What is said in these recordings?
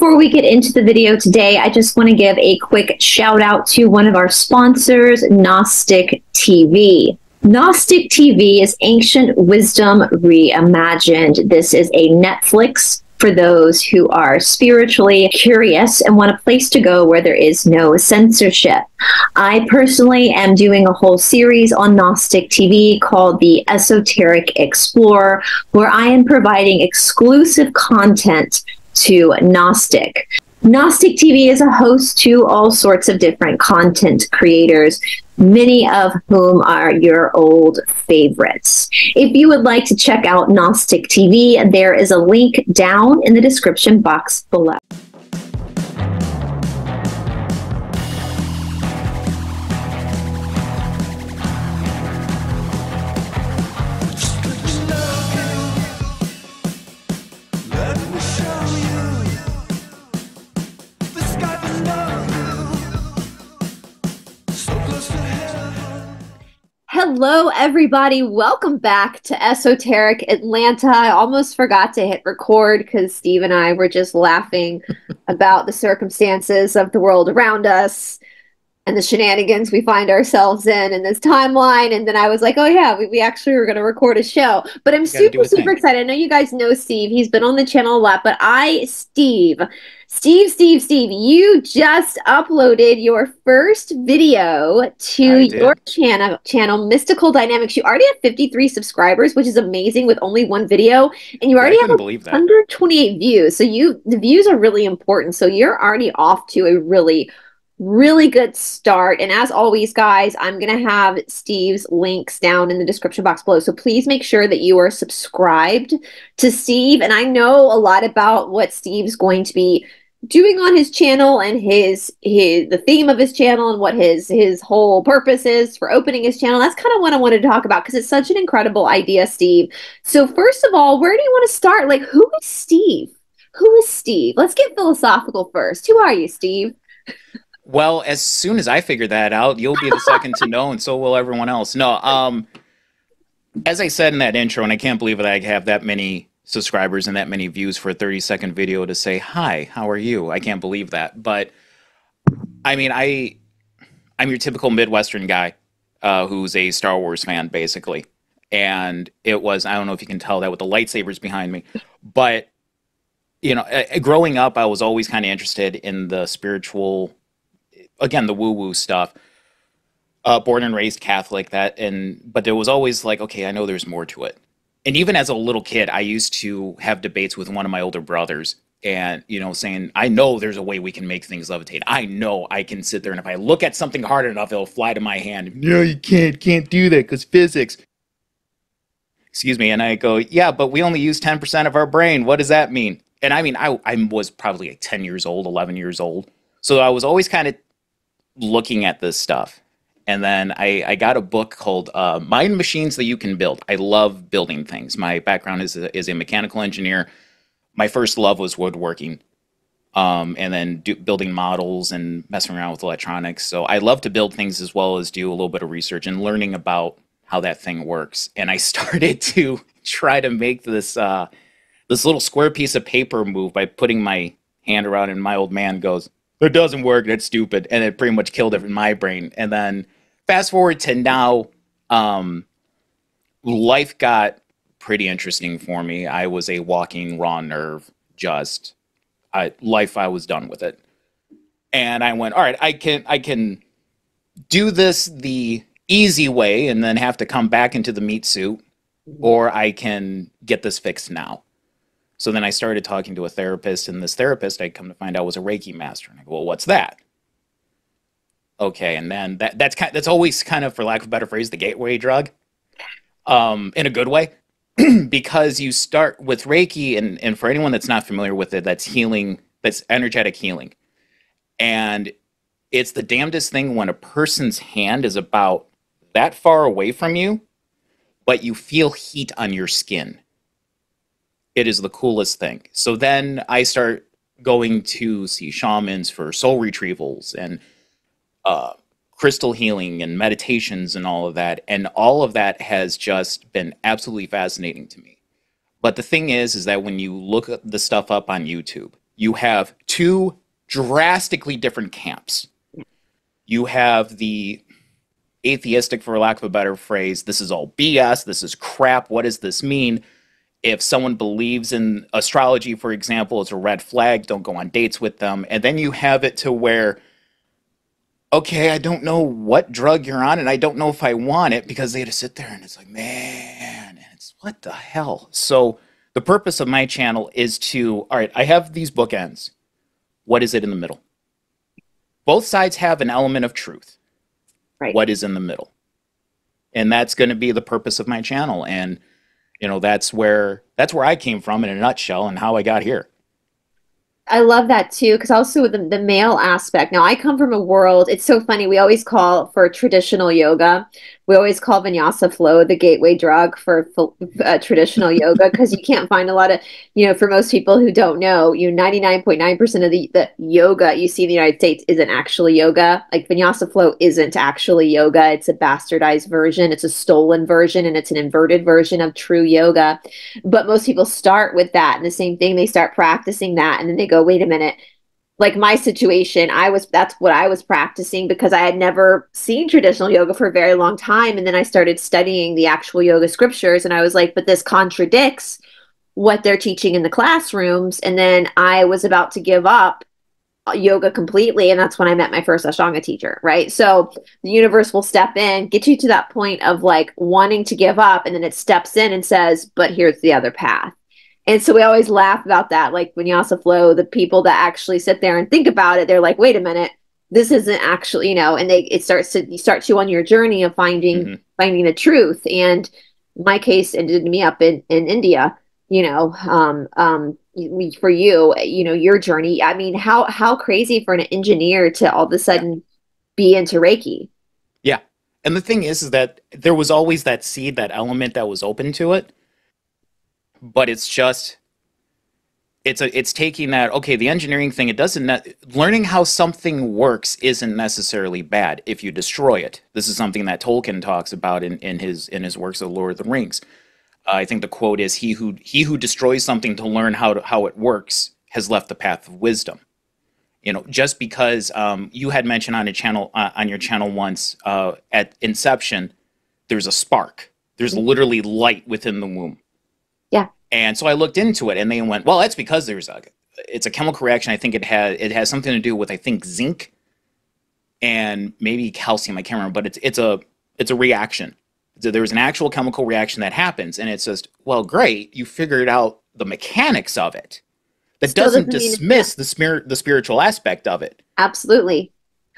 before we get into the video today, I just want to give a quick shout out to one of our sponsors, Gnostic TV. Gnostic TV is ancient wisdom reimagined. This is a Netflix for those who are spiritually curious and want a place to go where there is no censorship. I personally am doing a whole series on Gnostic TV called The Esoteric Explorer, where I am providing exclusive content to Gnostic. Gnostic TV is a host to all sorts of different content creators, many of whom are your old favorites. If you would like to check out Gnostic TV, there is a link down in the description box below. Hello, everybody. Welcome back to Esoteric Atlanta. I almost forgot to hit record because Steve and I were just laughing about the circumstances of the world around us and the shenanigans we find ourselves in in this timeline. And then I was like, oh, yeah, we, we actually were going to record a show. But I'm super, super thing. excited. I know you guys know Steve. He's been on the channel a lot. But I, Steve, Steve, Steve, Steve, you just uploaded your first video to your channel, channel Mystical Dynamics. You already have 53 subscribers, which is amazing with only one video, and you already have 128 views. So you, the views are really important. So you're already off to a really really good start. And as always, guys, I'm going to have Steve's links down in the description box below. So please make sure that you are subscribed to Steve. And I know a lot about what Steve's going to be doing on his channel and his his the theme of his channel and what his his whole purpose is for opening his channel. That's kind of what I wanted to talk about because it's such an incredible idea, Steve. So first of all, where do you want to start? Like who is Steve? Who is Steve? Let's get philosophical first. Who are you, Steve? Well, as soon as I figure that out, you'll be the second to know, and so will everyone else. No, um, as I said in that intro, and I can't believe that I have that many subscribers and that many views for a 30 second video to say hi how are you? I can't believe that. But i mean i i'm your typical midwestern guy uh, who's a star wars fan basically. And it was i don't know if you can tell that with the lightsabers behind me but you know growing up i was always kind of interested in the spiritual again the woo woo stuff uh, born and raised catholic that and but there was always like okay i know there's more to it and even as a little kid, I used to have debates with one of my older brothers and, you know, saying, I know there's a way we can make things levitate. I know I can sit there and if I look at something hard enough, it'll fly to my hand. No, you can't, can't do that because physics. Excuse me. And I go, yeah, but we only use 10% of our brain. What does that mean? And I mean, I, I was probably like 10 years old, 11 years old. So I was always kind of looking at this stuff and then I, I got a book called uh, Mind Machines That You Can Build. I love building things. My background is a, is a mechanical engineer. My first love was woodworking, um, and then do, building models and messing around with electronics. So I love to build things as well as do a little bit of research and learning about how that thing works. And I started to try to make this uh, this little square piece of paper move by putting my hand around, and my old man goes, "It doesn't work. That's stupid," and it pretty much killed it in my brain. And then fast forward to now, um, life got pretty interesting for me. I was a walking raw nerve. Just, I life. I was done with it, and I went. All right, I can. I can do this the easy way, and then have to come back into the meat suit, or I can get this fixed now. So then I started talking to a therapist, and this therapist I come to find out was a Reiki master. And I go, well, what's that? okay, and then that that's kind that's always kind of, for lack of a better phrase, the gateway drug, um, in a good way, because you start with Reiki, and and for anyone that's not familiar with it, that's healing, that's energetic healing, and it's the damnedest thing when a person's hand is about that far away from you, but you feel heat on your skin. It is the coolest thing. So then I start going to see shamans for soul retrievals and uh, crystal healing and meditations and all of that. And all of that has just been absolutely fascinating to me. But the thing is, is that when you look the stuff up on YouTube, you have two drastically different camps. You have the atheistic, for lack of a better phrase, this is all BS, this is crap, what does this mean? If someone believes in astrology, for example, it's a red flag, don't go on dates with them. And then you have it to where, okay, I don't know what drug you're on, and I don't know if I want it because they had to sit there and it's like, man, and it's what the hell? So, the purpose of my channel is to, all right, I have these bookends. What is it in the middle? Both sides have an element of truth. Right. What is in the middle? And that's going to be the purpose of my channel. And, you know, that's where that's where I came from in a nutshell and how I got here. I love that too, because also the, the male aspect. Now, I come from a world, it's so funny. We always call for traditional yoga, we always call vinyasa flow the gateway drug for uh, traditional yoga because you can't find a lot of, you know, for most people who don't know, you 99.9% of the, the yoga you see in the United States isn't actually yoga. Like vinyasa flow isn't actually yoga, it's a bastardized version, it's a stolen version, and it's an inverted version of true yoga. But most people start with that, and the same thing, they start practicing that, and then they go, wait a minute like my situation i was that's what i was practicing because i had never seen traditional yoga for a very long time. And then i started studying the actual yoga scriptures and i was like but this contradicts what they're teaching in the classrooms. And then i was about to give up yoga completely. And that's when i met my first ashtanga teacher right? So the universe will step in get you to that point of like wanting to give up. And then it steps in and says but here's the other path and so we always laugh about that. Like when Vinyasa Flow, the people that actually sit there and think about it, they're like, wait a minute, this isn't actually, you know, and they it starts to starts you on your journey of finding mm-hmm. finding the truth. And my case ended me up in in India, you know, um, um, for you, you know, your journey. I mean, how how crazy for an engineer to all of a sudden yeah. be into Reiki. Yeah. And the thing is, is that there was always that seed, that element that was open to it but it's just it's a it's taking that okay the engineering thing it doesn't learning how something works isn't necessarily bad if you destroy it. This is something that tolkien talks about in, in his in his works of lord of the rings. Uh, i think the quote is he who he who destroys something to learn how to, how it works has left the path of wisdom. You know just because um, you had mentioned on a channel uh, on your channel once uh, at inception there's a spark. There's literally light within the womb and so I looked into it, and they went, "Well, that's because there's a it's a chemical reaction. I think it has it has something to do with I think zinc and maybe calcium. I can't remember, but it's it's a it's a reaction. So there's an actual chemical reaction that happens, and it's just well, great, you figured out the mechanics of it. That Still doesn't, doesn't dismiss the spirit the spiritual aspect of it. Absolutely.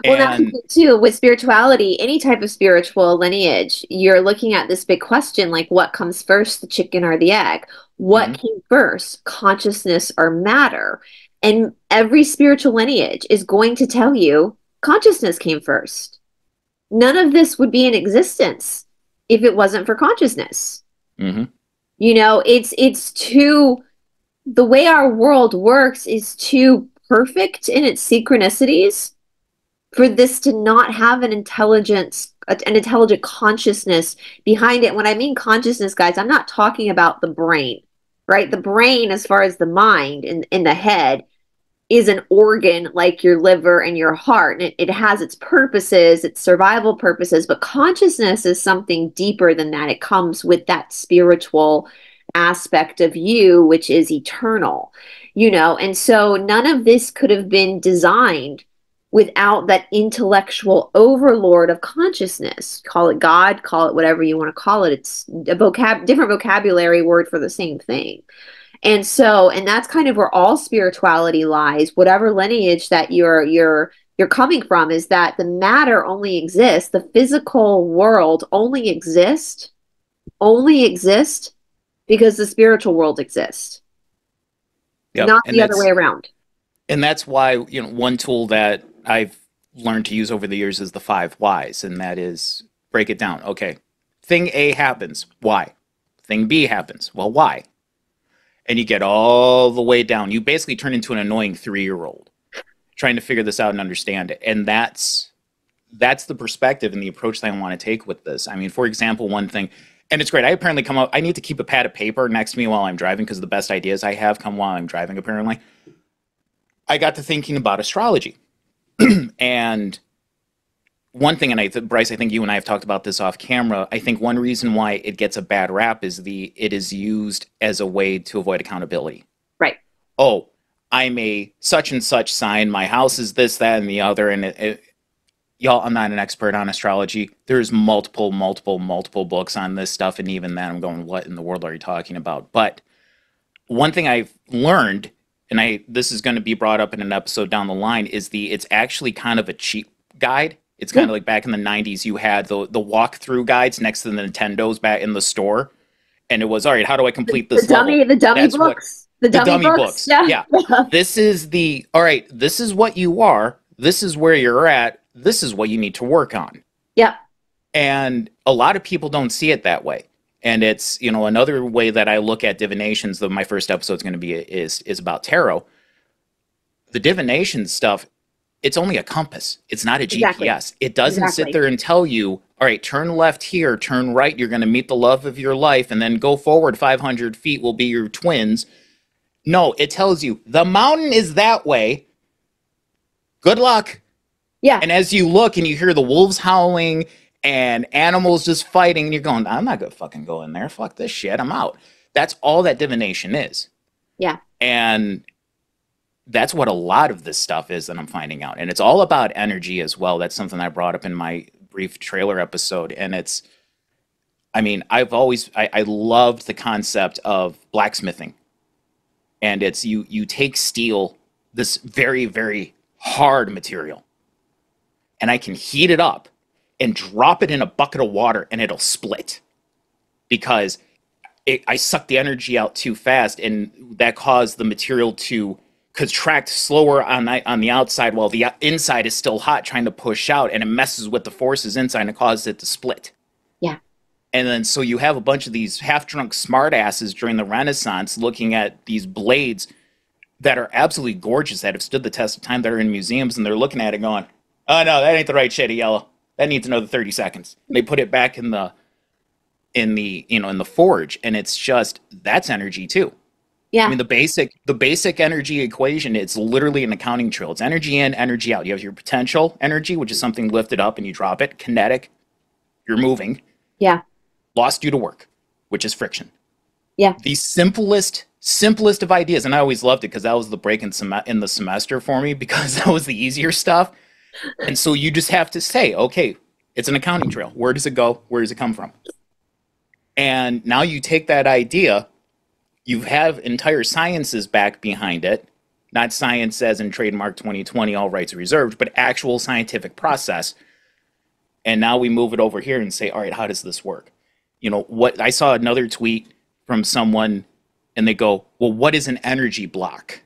Well, and, that's too with spirituality, any type of spiritual lineage, you're looking at this big question like, what comes first, the chicken or the egg? What mm-hmm. came first, consciousness or matter? And every spiritual lineage is going to tell you consciousness came first. None of this would be in existence if it wasn't for consciousness. Mm-hmm. You know, it's it's too the way our world works is too perfect in its synchronicities for this to not have an intelligence an intelligent consciousness behind it when i mean consciousness guys i'm not talking about the brain right? The brain as far as the mind in, in the head is an organ like your liver and your heart and it, it has its purposes its survival purposes but consciousness is something deeper than that. It comes with that spiritual aspect of you which is eternal you know? And so none of this could have been designed without that intellectual overlord of consciousness. Call it God, call it whatever you want to call it. It's a vocab different vocabulary word for the same thing. And so, and that's kind of where all spirituality lies, whatever lineage that you're you're you're coming from is that the matter only exists, the physical world only exists, only exists because the spiritual world exists. Yep. Not and the other way around. And that's why, you know, one tool that I've learned to use over the years is the five whys, and that is break it down. Okay, thing A happens, why? Thing B happens, well, why? And you get all the way down. You basically turn into an annoying three year old trying to figure this out and understand it. And that's that's the perspective and the approach that I want to take with this. I mean, for example, one thing, and it's great. I apparently come up. I need to keep a pad of paper next to me while I'm driving because the best ideas I have come while I'm driving. Apparently, I got to thinking about astrology. and one thing, and I, Brice, I think you and I have talked about this off camera. I think one reason why it gets a bad rap is the it is used as a way to avoid accountability. Right. Oh, I'm a such and such sign. My house is this, that, and the other, and it, it, y'all, I'm not an expert on astrology. There's multiple, multiple, multiple books on this stuff, and even then, I'm going, what in the world are you talking about? But one thing I've learned, and I this is going to be brought up in an episode down the line, is the it's actually kind of a cheap guide it's kind of like back in the 90s, you had the, the walkthrough guides next to the Nintendo's back in the store. And it was, all right, how do I complete this? The dummy, level? the dummy That's books. What, the, dummy, dummy books. books. Yeah. yeah. this is the, all right, this is what you are. This is where you're at. This is what you need to work on. Yeah. And a lot of people don't see it that way. And it's, you know, another way that I look at divinations, though my first episode is going to be is is about tarot. The divination stuff it's only a compass. It's not a GPS. Exactly. It doesn't exactly. sit there and tell you, all right, turn left here, turn right, you're going to meet the love of your life, and then go forward 500 feet will be your twins. No, it tells you the mountain is that way. Good luck. Yeah. And as you look and you hear the wolves howling and animals just fighting, and you're going, I'm not going to fucking go in there. Fuck this shit. I'm out. That's all that divination is. Yeah. And that's what a lot of this stuff is that I'm finding out. And it's all about energy as well. That's something I brought up in my brief trailer episode. And it's, I mean, I've always, I, I loved the concept of blacksmithing. And it's you, you take steel, this very, very hard material, and I can heat it up and drop it in a bucket of water and it'll split because it, I suck the energy out too fast and that caused the material to contract slower on the, on the outside while the inside is still hot trying to push out and it messes with the forces inside and causes it to split. Yeah. And then so you have a bunch of these half drunk smartasses during the Renaissance looking at these blades that are absolutely gorgeous that have stood the test of time that are in museums and they're looking at it going, oh no, that ain't the right shade of yellow. That needs another 30 seconds. And they put it back in the in the you know in the forge and it's just that's energy too yeah. I mean the basic the basic energy equation it's literally an accounting trill. It's energy in, energy out. You have your potential energy, which is something lifted up and you drop it. Kinetic, you're moving. Yeah. Lost due to work, which is friction. Yeah. The simplest simplest of ideas and I always loved it because that was the break in, sem- in the semester for me because that was the easier stuff. And so you just have to say, okay, it's an accounting trail. Where does it go? Where does it come from? And now you take that idea you have entire sciences back behind it not science as in trademark 2020 all rights reserved but actual scientific process and now we move it over here and say all right how does this work you know what i saw another tweet from someone and they go well what is an energy block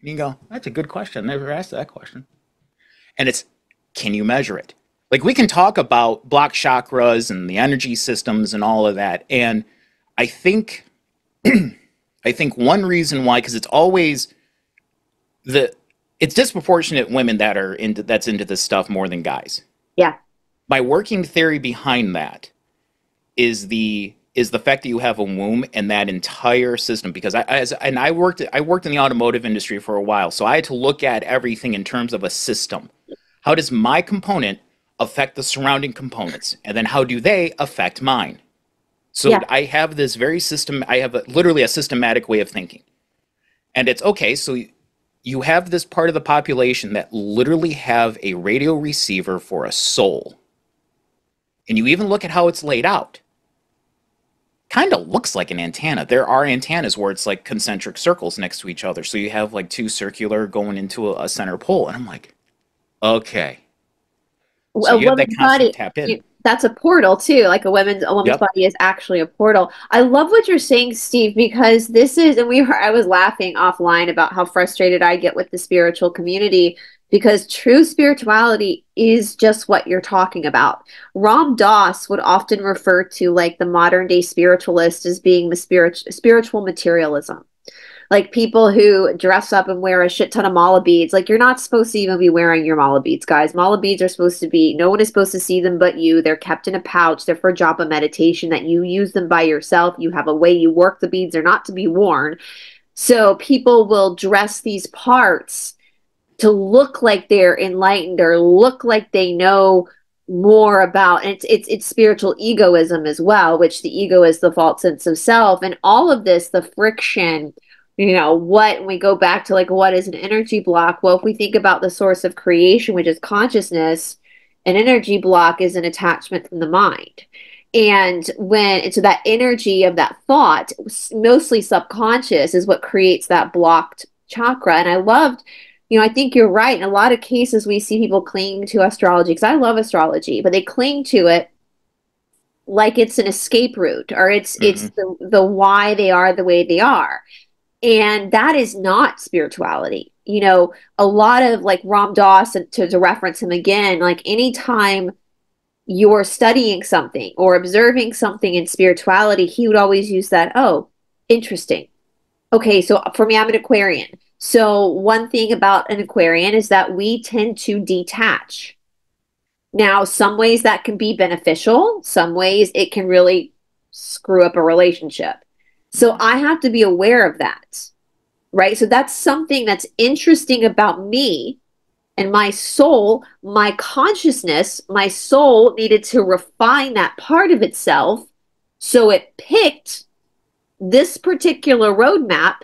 and you go that's a good question never asked that question and it's can you measure it like we can talk about block chakras and the energy systems and all of that and i think I think one reason why, because it's always the it's disproportionate women that are into that's into this stuff more than guys. Yeah. My working theory behind that is the is the fact that you have a womb and that entire system because I as and I worked I worked in the automotive industry for a while so I had to look at everything in terms of a system. How does my component affect the surrounding components and then how do they affect mine? So yeah. I have this very system. I have a, literally a systematic way of thinking, and it's okay. So you have this part of the population that literally have a radio receiver for a soul, and you even look at how it's laid out. Kind of looks like an antenna. There are antennas where it's like concentric circles next to each other. So you have like two circular going into a, a center pole, and I'm like, okay. So well, you have that constant tap in. You- that's a portal too. Like a woman's a woman's yep. body is actually a portal. I love what you're saying, Steve, because this is and we were I was laughing offline about how frustrated I get with the spiritual community because true spirituality is just what you're talking about. Ram Dass would often refer to like the modern day spiritualist as being the spirit spiritual materialism like people who dress up and wear a shit ton of mala beads. Like you're not supposed to even be wearing your mala beads, guys. Mala beads are supposed to be no one is supposed to see them but you. They're kept in a pouch. They're for japa meditation that you use them by yourself. You have a way you work the beads. They're not to be worn. So people will dress these parts to look like they're enlightened or look like they know more about and it's it's it's spiritual egoism as well which the ego is the false sense of self and all of this the friction you know what we go back to like what is an energy block well if we think about the source of creation which is consciousness an energy block is an attachment from the mind and when and so that energy of that thought mostly subconscious is what creates that blocked chakra and i loved you know, I think you're right. In a lot of cases, we see people cling to astrology because I love astrology, but they cling to it like it's an escape route or it's mm-hmm. it's the, the why they are the way they are. And that is not spirituality. You know, a lot of like Ram Dass, to, to reference him again, like anytime you're studying something or observing something in spirituality, he would always use that, oh, interesting. Okay, so for me, I'm an Aquarian so, one thing about an Aquarian is that we tend to detach. Now, some ways that can be beneficial, some ways it can really screw up a relationship. So, I have to be aware of that, right? So, that's something that's interesting about me and my soul, my consciousness, my soul needed to refine that part of itself. So, it picked this particular roadmap.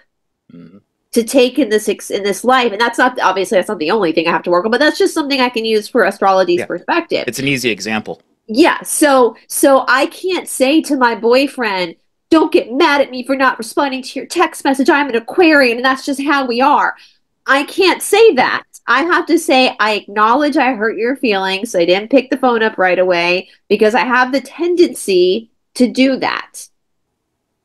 Mm-hmm to take in this in this life and that's not obviously that's not the only thing i have to work on but that's just something i can use for astrology's yeah. perspective it's an easy example yeah so so i can't say to my boyfriend don't get mad at me for not responding to your text message. I'm an aquarian and that's just how we are. I can't say that. I have to say i acknowledge i hurt your feelings. I didn't pick the phone up right away because i have the tendency to do that.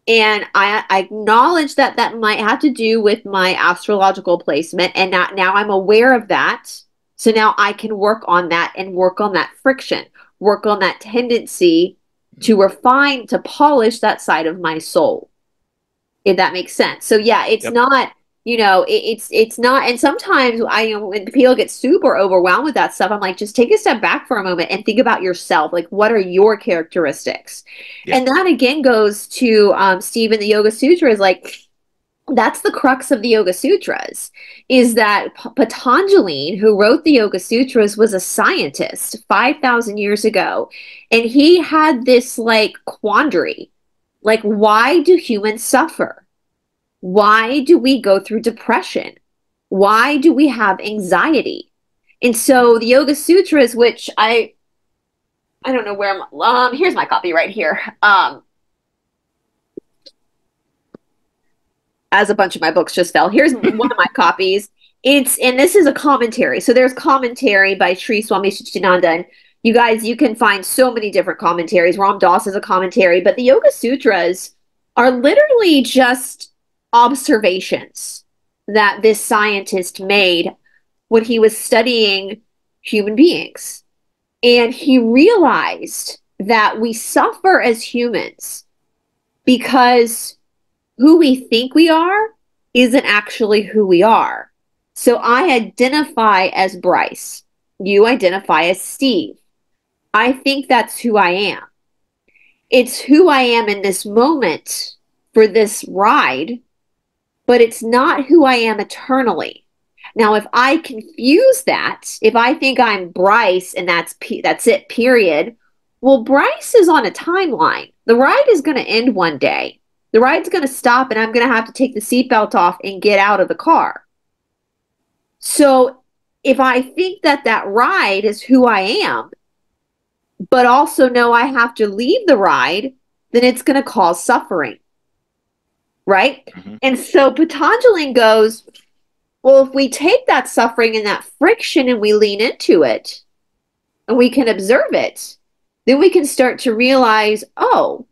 And I, I, acknowledge that that might have to do with my astrological placement and now i'm aware of that. So now i can work on that and work on that friction work on that tendency to refine to polish that side of my soul if that makes sense so yeah it's yep. not you know it, it's it's not and sometimes i you know when people get super overwhelmed with that stuff i'm like just take a step back for a moment and think about yourself like what are your characteristics yeah. and that again goes to um stephen the yoga sutras like that's the crux of the yoga sutras is that patanjali who wrote the yoga sutras was a scientist 5000 years ago and he had this like quandary like why do humans suffer why do we go through depression? Why do we have anxiety? And so the Yoga Sutras, which I I don't know where I'm, um here's my copy right here. Um as a bunch of my books just fell. Here's one of my copies. It's and this is a commentary. So there's commentary by Sri Swami Satchidananda. And you guys, you can find so many different commentaries. Ram Dass is a commentary, but the Yoga Sutras are literally just observations that this scientist made when he was studying human beings. And he realized that we suffer as humans because who we think we are isn't actually who we are. So I identify as Brice. You identify as Steve. I think that's who I am. It's who I am in this moment for this ride but it's not who I am eternally. Now, if I confuse that, if I think I'm Brice and that's that's it, period. Well, Brice is on a timeline. The ride is going to end one day. The ride's going to stop, and I'm going to have to take the seatbelt off and get out of the car. So, if I think that that ride is who I am, but also know I have to leave the ride, then it's going to cause suffering right? Mm-hmm. And so Patanjali goes, well, if we take that suffering and that friction and we lean into it and we can observe it, then we can start to realize, oh,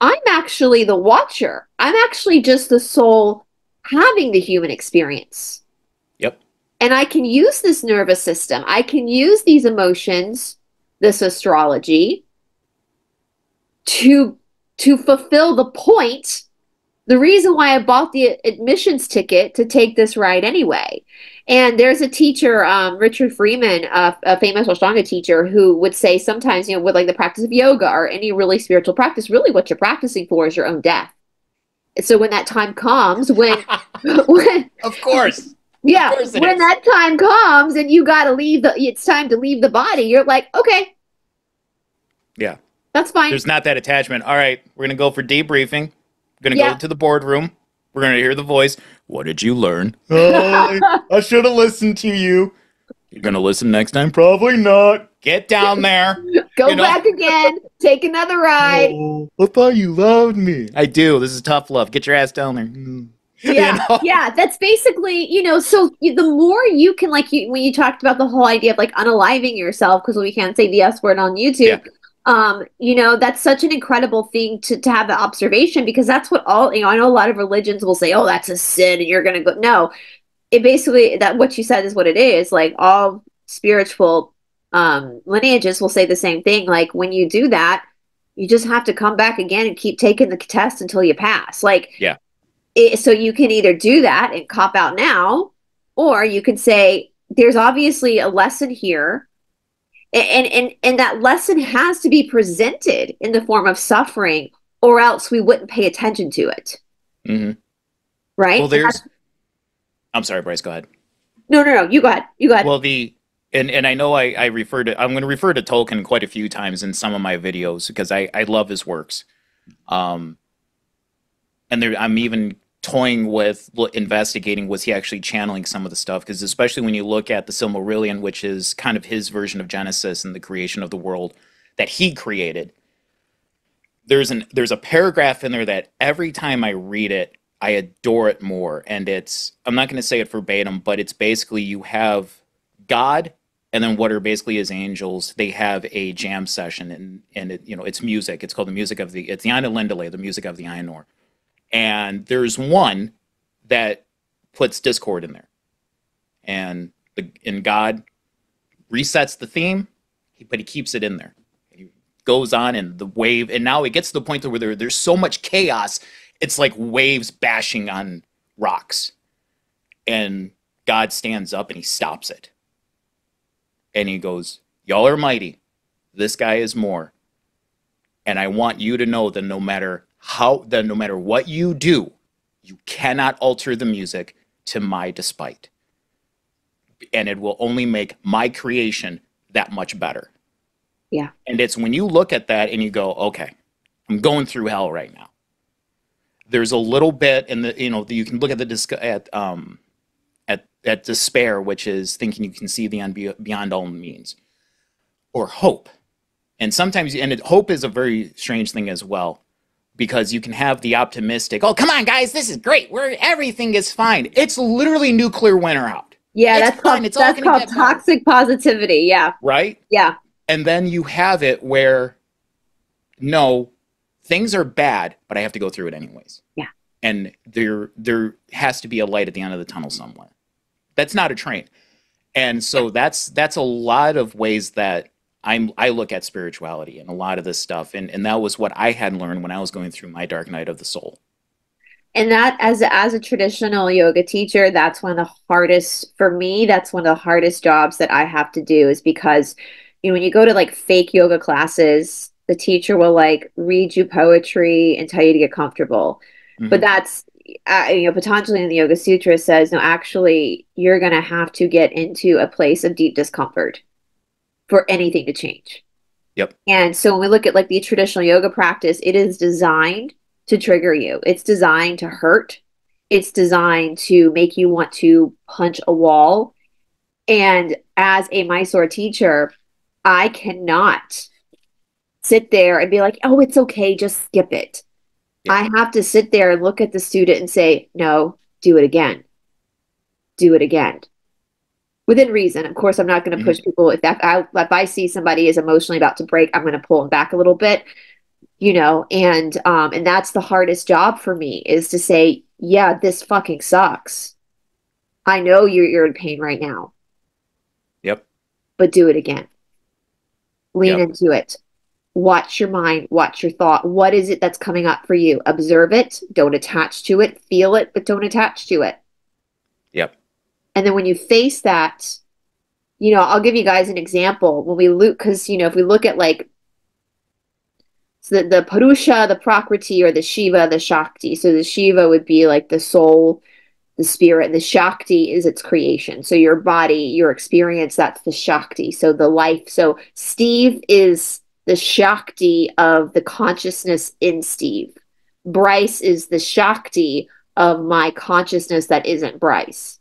I'm actually the watcher. I'm actually just the soul having the human experience. Yep. And I can use this nervous system. I can use these emotions, this astrology to to fulfill the point the reason why I bought the admissions ticket to take this ride anyway. And there's a teacher, um, Richard Freeman, a, a famous Ashtanga teacher, who would say sometimes, you know, with like the practice of yoga or any really spiritual practice, really what you're practicing for is your own death. so when that time comes, when when of course. yeah, Of course when is. that time comes and you got to leave the, it's time to leave the body. You're like, okay, Yeah. that's fine. There's not that attachment. All right, we're gonna go for debriefing. We're gonna Yeah. go to the boardroom. We're gonna hear the voice. What did you learn? Oh, I should have listened to you. You're gonna listen next time? Probably not. Get down there. Go you know- back again. Take another ride. Oh, I thought you loved me. I do. This is tough love. Get your ass down there. Mm. You yeah know? yeah that's basically you know so the more you can like you when you talked about the whole idea of like unaliving yourself because we can't say the s word on youtube um you know that's such an incredible thing to, to have the observation because that's what all you know i know a lot of religions will say oh that's a sin and you're gonna go no it basically that what you said is what it is like all spiritual um lineages will say the same thing like when you do that you just have to come back again and keep taking the test until you pass like Yeah. it, so you can either do that and cop out now or you can say there's obviously a lesson here and and and that lesson has to be presented in the form of suffering or else we wouldn't pay attention to it mm-hmm. right Well, there's. I'm sorry, Brice. Go ahead. no no no you go ahead you go ahead Well, the and and I know I I refer to I'm going to refer to Tolkien quite a few times in some of my videos because I I love his works. Um, and there I'm even toying with investigating was he actually channeling some of the stuff because especially when you look at the Silmarillion, which is kind of his version of Genesis and the creation of the world that he created. There's an there's a paragraph in there that every time I read it, I adore it more. And it's I'm not going to say it verbatim, but it's basically you have God and then what are basically his angels. They have a jam session and and it, you know it's music. It's called the music of the it's the Lindale, the music of the Ainur. And there's one that puts discord in there, and the and God resets the theme, but he keeps it in there. He goes on and the wave, and now it gets to the point where there, there's so much chaos, it's like waves bashing on rocks. And God stands up and he stops it. And he goes, Y'all are mighty. This guy is more. And I want you to know that no matter how that no matter what you do, you cannot alter the music to my despite. And it will only make my creation that much better. Yeah. And it's when you look at that and you go, okay, I'm going through hell right now. There's a little bit in the, you know, you can look at the disc at um at at despair, which is thinking you can see the unbe- beyond all means, or hope. And sometimes, and it, hope is a very strange thing as well, because you can have the optimistic, oh come on guys, this is great, we're everything is fine. It's literally nuclear winter out, yeah it's that's fine, called it's that's called get better. toxic positivity yeah right? yeah And then you have it where, no, things are bad, but I have to go through it anyways. Yeah. And there there has to be a light at the end of the tunnel somewhere. That's not a train. And so that's that's a lot of ways that I'm I look at spirituality and a lot of this stuff. And and that was what I had learned when I was going through my dark night of the soul. and that as a, as a traditional yoga teacher that's one of the hardest for me that's one of the hardest jobs that i have to do is because you know when you go to like fake yoga classes the teacher will like read you poetry and tell you to get comfortable but Mhm. that's uh, you know patanjali in the yoga sutra says no actually you're going to have to get into a place of deep discomfort for anything to change Yep. and so when we look at like the traditional yoga practice it is designed to trigger you it's designed to hurt it's designed to make you want to punch a wall and as a mysore teacher i cannot sit there and be like oh it's okay just skip it Yeah. I have to sit there and look at the student and say, no, do it again. Do it again. Within reason. Of course, I'm not going to push people. If, that, I, if I see somebody is emotionally about to break, I'm going to pull them back a little bit, you know, and, um, and that's the hardest job for me is to say, yeah, this fucking sucks. I know you're, you're in pain right now, Yep. but do it again. Lean Yep. into it. Watch your mind, watch your thought. What is it that's coming up for you? Observe it, don't attach to it, feel it, but don't attach to it. Yep. And then when you face that, you know, I'll give you guys an example. When we look, because, you know, if we look at like So the, the Purusha, the Prakriti, or the Shiva, the Shakti. So the Shiva would be like the soul, the spirit, the Shakti is its creation. So your body, your experience, that's the Shakti. So the life. So Steve is the Shakti of the consciousness in Steve. Brice is the Shakti of my consciousness that isn't Brice.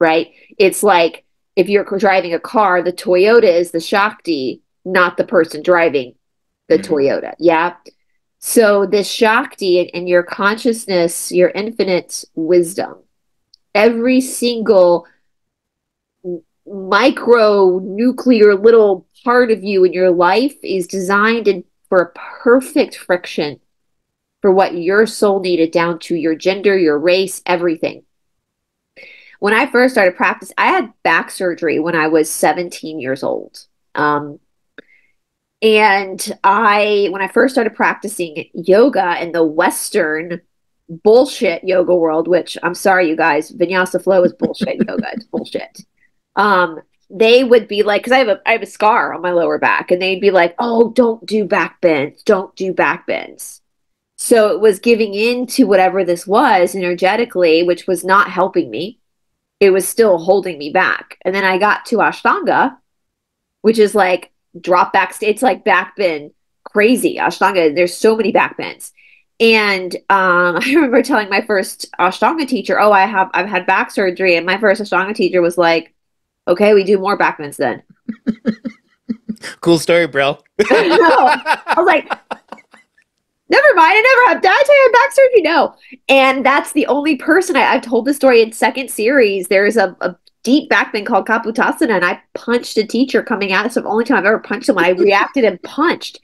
Right? It's like if you're driving a car, the Toyota is the Shakti, not the person driving the mm-hmm. Toyota. Yeah. So this Shakti and your consciousness, your infinite wisdom, every single micro nuclear little part of you in your life is designed in, for a perfect friction for what your soul needed down to your gender, your race, everything. When I first started practice, I had back surgery when I was 17 years old. Um, and I, when I first started practicing yoga in the Western bullshit yoga world, which I'm sorry, you guys, Vinyasa Flow is bullshit yoga. It's bullshit. Um, they would be like, because I have a I have a scar on my lower back, and they'd be like, "Oh, don't do back bends, don't do back bends." So it was giving in to whatever this was energetically, which was not helping me. It was still holding me back. And then I got to Ashtanga, which is like drop back. It's like back bend crazy. Ashtanga, there's so many back bends. And um, I remember telling my first Ashtanga teacher, "Oh, I have I've had back surgery," and my first Ashtanga teacher was like, "Okay, we do more back bends then." cool story, bro. I was like, "Never mind, I never have. Did I tell you back surgery? No." And that's the only person I, have told the story in second series. There's a, a deep back bend called Kapotasana, and I punched a teacher coming out. It's the only time I've ever punched someone. I reacted and punched.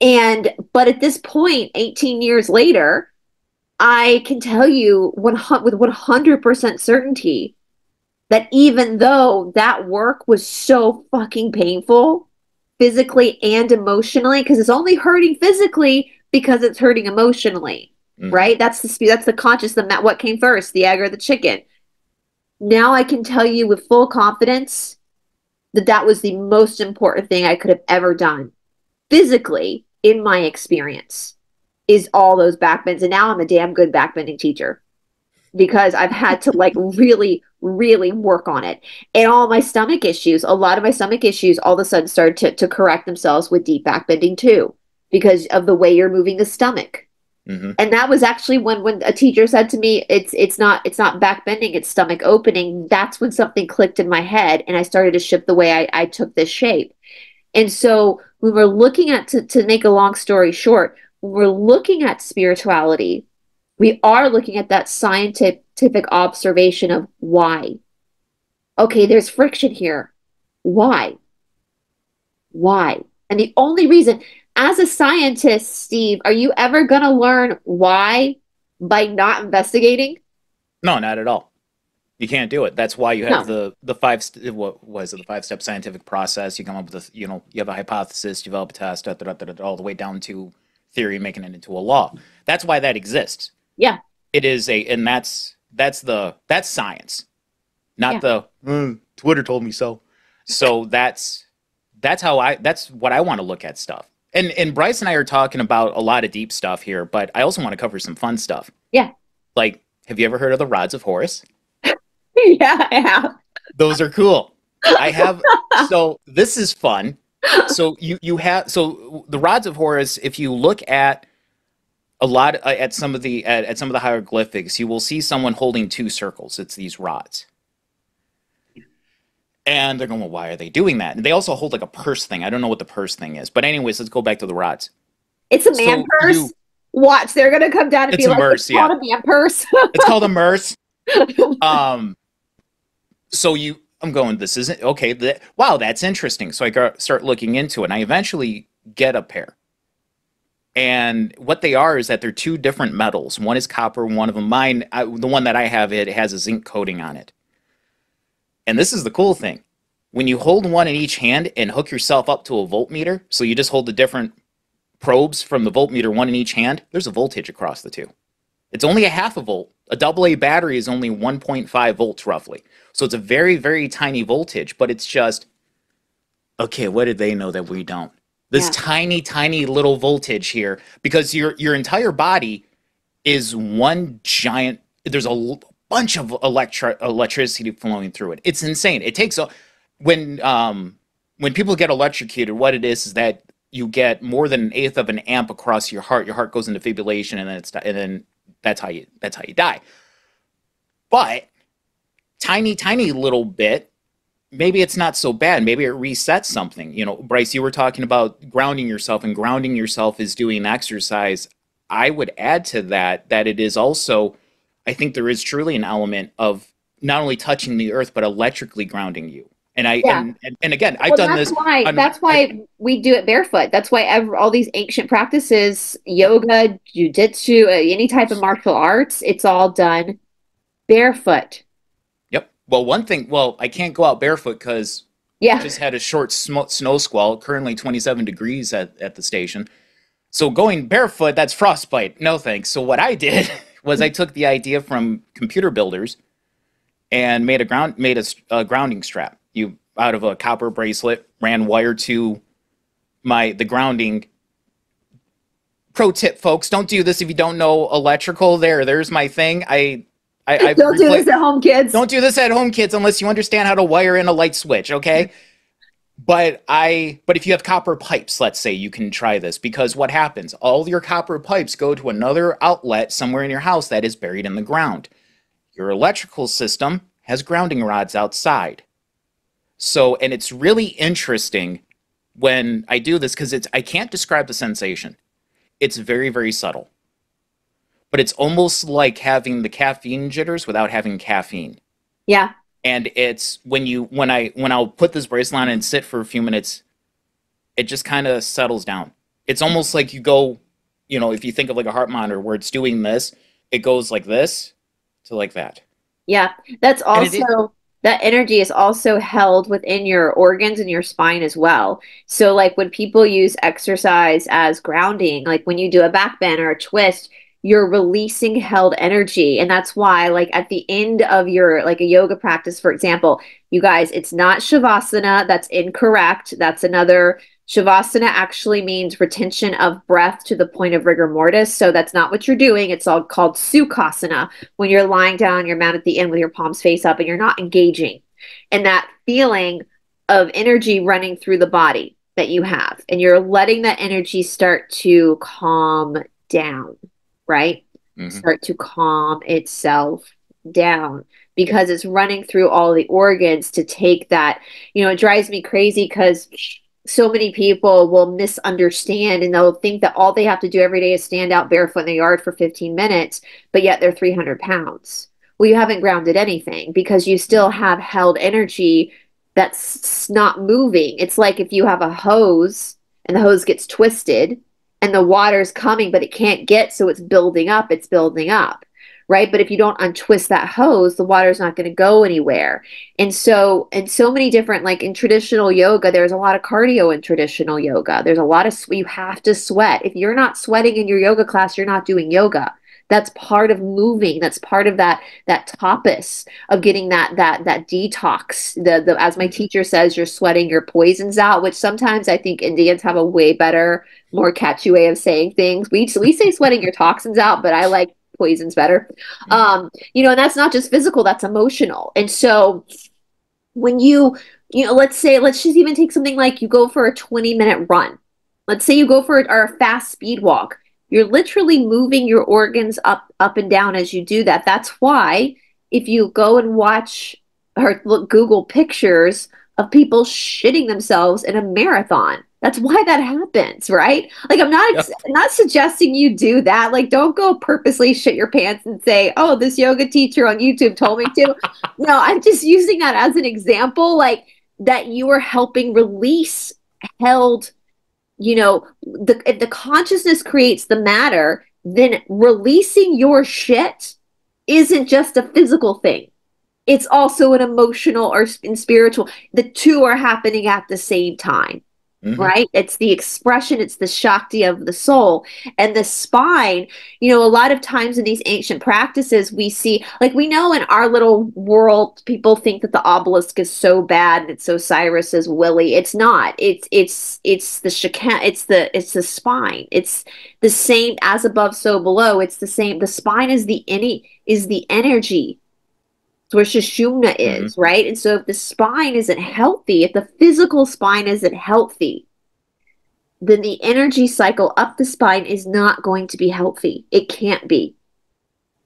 And but at this point, 18 years later, I can tell you one, with 100% certainty that even though that work was so fucking painful, physically and emotionally, because it's only hurting physically because it's hurting emotionally, mm-hmm. right? That's the that's the conscious the what came first, the egg or the chicken. Now I can tell you with full confidence that that was the most important thing I could have ever done physically in my experience is all those backbends and now i'm a damn good backbending teacher because i've had to like really really work on it and all my stomach issues a lot of my stomach issues all of a sudden started to, to correct themselves with deep backbending too because of the way you're moving the stomach mm-hmm. and that was actually when when a teacher said to me it's it's not it's not backbending it's stomach opening that's when something clicked in my head and i started to shift the way i, I took this shape and so when we're looking at, to, to make a long story short, when we're looking at spirituality, we are looking at that scientific observation of why. Okay, there's friction here. Why? Why? And the only reason, as a scientist, Steve, are you ever going to learn why by not investigating? No, not at all. You can't do it. That's why you have no. the the five what was it the five step scientific process. You come up with a you know you have a hypothesis, develop a test, da, da, da, all the way down to theory, making it into a law. That's why that exists. Yeah, it is a and that's that's the that's science, not yeah. the mm, Twitter told me so. So that's that's how I that's what I want to look at stuff. And and Brice and I are talking about a lot of deep stuff here, but I also want to cover some fun stuff. Yeah. Like, have you ever heard of the rods of Horus? yeah, I have. Those are cool. I have. so this is fun. So you you have so the rods of Horus. If you look at a lot uh, at some of the at, at some of the hieroglyphics, you will see someone holding two circles. It's these rods. And they're going, well, why are they doing that? And they also hold like a purse thing. I don't know what the purse thing is. But anyways, let's go back to the rods. It's a man so purse. You, Watch, they're gonna come down and be like, merce, it's yeah. called a man purse. it's called a merce. um, so you i'm going this isn't okay that, wow that's interesting so i got, start looking into it and i eventually get a pair and what they are is that they're two different metals one is copper one of them mine I, the one that i have it has a zinc coating on it and this is the cool thing when you hold one in each hand and hook yourself up to a voltmeter so you just hold the different probes from the voltmeter one in each hand there's a voltage across the two it's only a half a volt a double A battery is only 1.5 volts roughly. So it's a very, very tiny voltage, but it's just, okay, what did they know that we don't? this Yeah. tiny, tiny little voltage here because your your entire body is one giant. There's a bunch of electri- electricity flowing through it. It's insane. It takes a when um when people get electrocuted, what it is is that you get more than an eighth of an amp across your heart. Your heart goes into fibrillation, and then it's and then that's how you that's how you die. But tiny, tiny little bit maybe it's not so bad. Maybe it resets something. You know, Brice, you were talking about grounding yourself, and grounding yourself is doing exercise. I would add to that that it is also, I think there is truly an element of not only touching the earth, but electrically grounding you. And I Yeah. and, and, and again, I've Well, done that's this. why on- that's why we do it barefoot. That's why ev all these ancient practices, yoga, jujitsu, uh, any type of martial arts, it's all done barefoot. Yep. Well, one thing. Well, I can't go out barefoot because Yeah. just had a short sm- snow squall. Currently 27 degrees at, at the station. So going barefoot, that's frostbite. No thanks. So what I did was I took the idea from computer builders and made a ground made a, a grounding strap. You out of a copper bracelet, ran wire to my the grounding. Pro tip, folks, don't do this if you don't know electrical. There, there's my thing. I, I, I've Don't do this at home, kids. don't do this at home, kids, unless you understand how to wire in a light switch, okay? But I but if you have copper pipes, let's say, you can try this because what happens? All your copper pipes go to another outlet somewhere in your house that is buried in the ground. Your electrical system has grounding rods outside. So, and it's really interesting when I do this because it's I can't describe the sensation. It's very, very subtle. But it's almost like having the caffeine jitters without having caffeine Yeah. And it's when you when i when i'll put this bracelet on and sit for a few minutes it just kind of settles down it's almost like you go you know if you think of like a heart monitor where it's doing this it goes like this to like that Yeah. That's And it is- also that energy is also held within your organs and your spine as well. So like when people use exercise as grounding, like when you do a back bend or a twist, you're releasing held energy. And that's why like at the end of your like a yoga practice, for example, you guys, it's not shavasana, that's incorrect. That's another Shavasana actually means retention of breath to the point of rigor mortis. So that's not what you're doing. It's all called Sukhasana when you're lying down, you're mat at the end with your palms face up and you're not engaging. And that feeling of energy running through the body that you have, and you're letting that energy start to calm down, right? Mhm. Start to calm itself down because it's running through all the organs to take that. You know, it drives me crazy because so many people will misunderstand and they'll think that all they have to do every day is stand out barefoot in the yard for 15 minutes, but yet they're 300 pounds. Well, you haven't grounded anything because you still have held energy that's not moving. It's like if you have a hose and the hose gets twisted and the water's coming, but it can't get, so it's building up, it's building up. Right. But if you don't untwist that hose, the water's not going to go anywhere. And so, in so many different, like in traditional yoga, there's a lot of cardio in traditional yoga. There's a lot of, you have to sweat. If you're not sweating in your yoga class, you're not doing yoga. That's part of moving. That's part of that, that tapas of getting that, that, that detox. The, the, as my teacher says, you're sweating your poisons out, which sometimes I think Indians have a way better, more catchy way of saying things. We, we say sweating your toxins out, but I like poisons better. Um, you know, and that's not just physical, that's emotional. And so when you, you know, let's say, let's just even take something like you go for a 20 minute run. Let's say you go for a, or a fast speed walk. You're literally moving your organs up, up and down as you do that. That's why if you go and watch or look, Google pictures of people shitting themselves in a marathon, that's why that happens, right? Like I'm not. I'm not suggesting you do that. Like don't go purposely shit your pants and say, "Oh, this yoga teacher on YouTube told me to." no, I'm just using that as an example like that you are helping release held you know, the if the consciousness creates the matter, then releasing your shit isn't just a physical thing. It's also an emotional or and spiritual. The two are happening at the same time. Mm-hmm. Right? It's the expression, it's the Shakti of the soul. And the spine, you know, a lot of times in these ancient practices, we see, like, we know in our little world, people think that the obelisk is so bad and it's Osiris is Willie. It's not. It's, it's, it's the shakan, it's the, it's the spine. It's the same as above, so below. It's the same. The spine is the any, is the energy where Sushumna mm-hmm. is, mm-hmm. right? And so if the spine isn't healthy, if the physical spine isn't healthy, then the energy cycle up the spine is not going to be healthy. It can't be.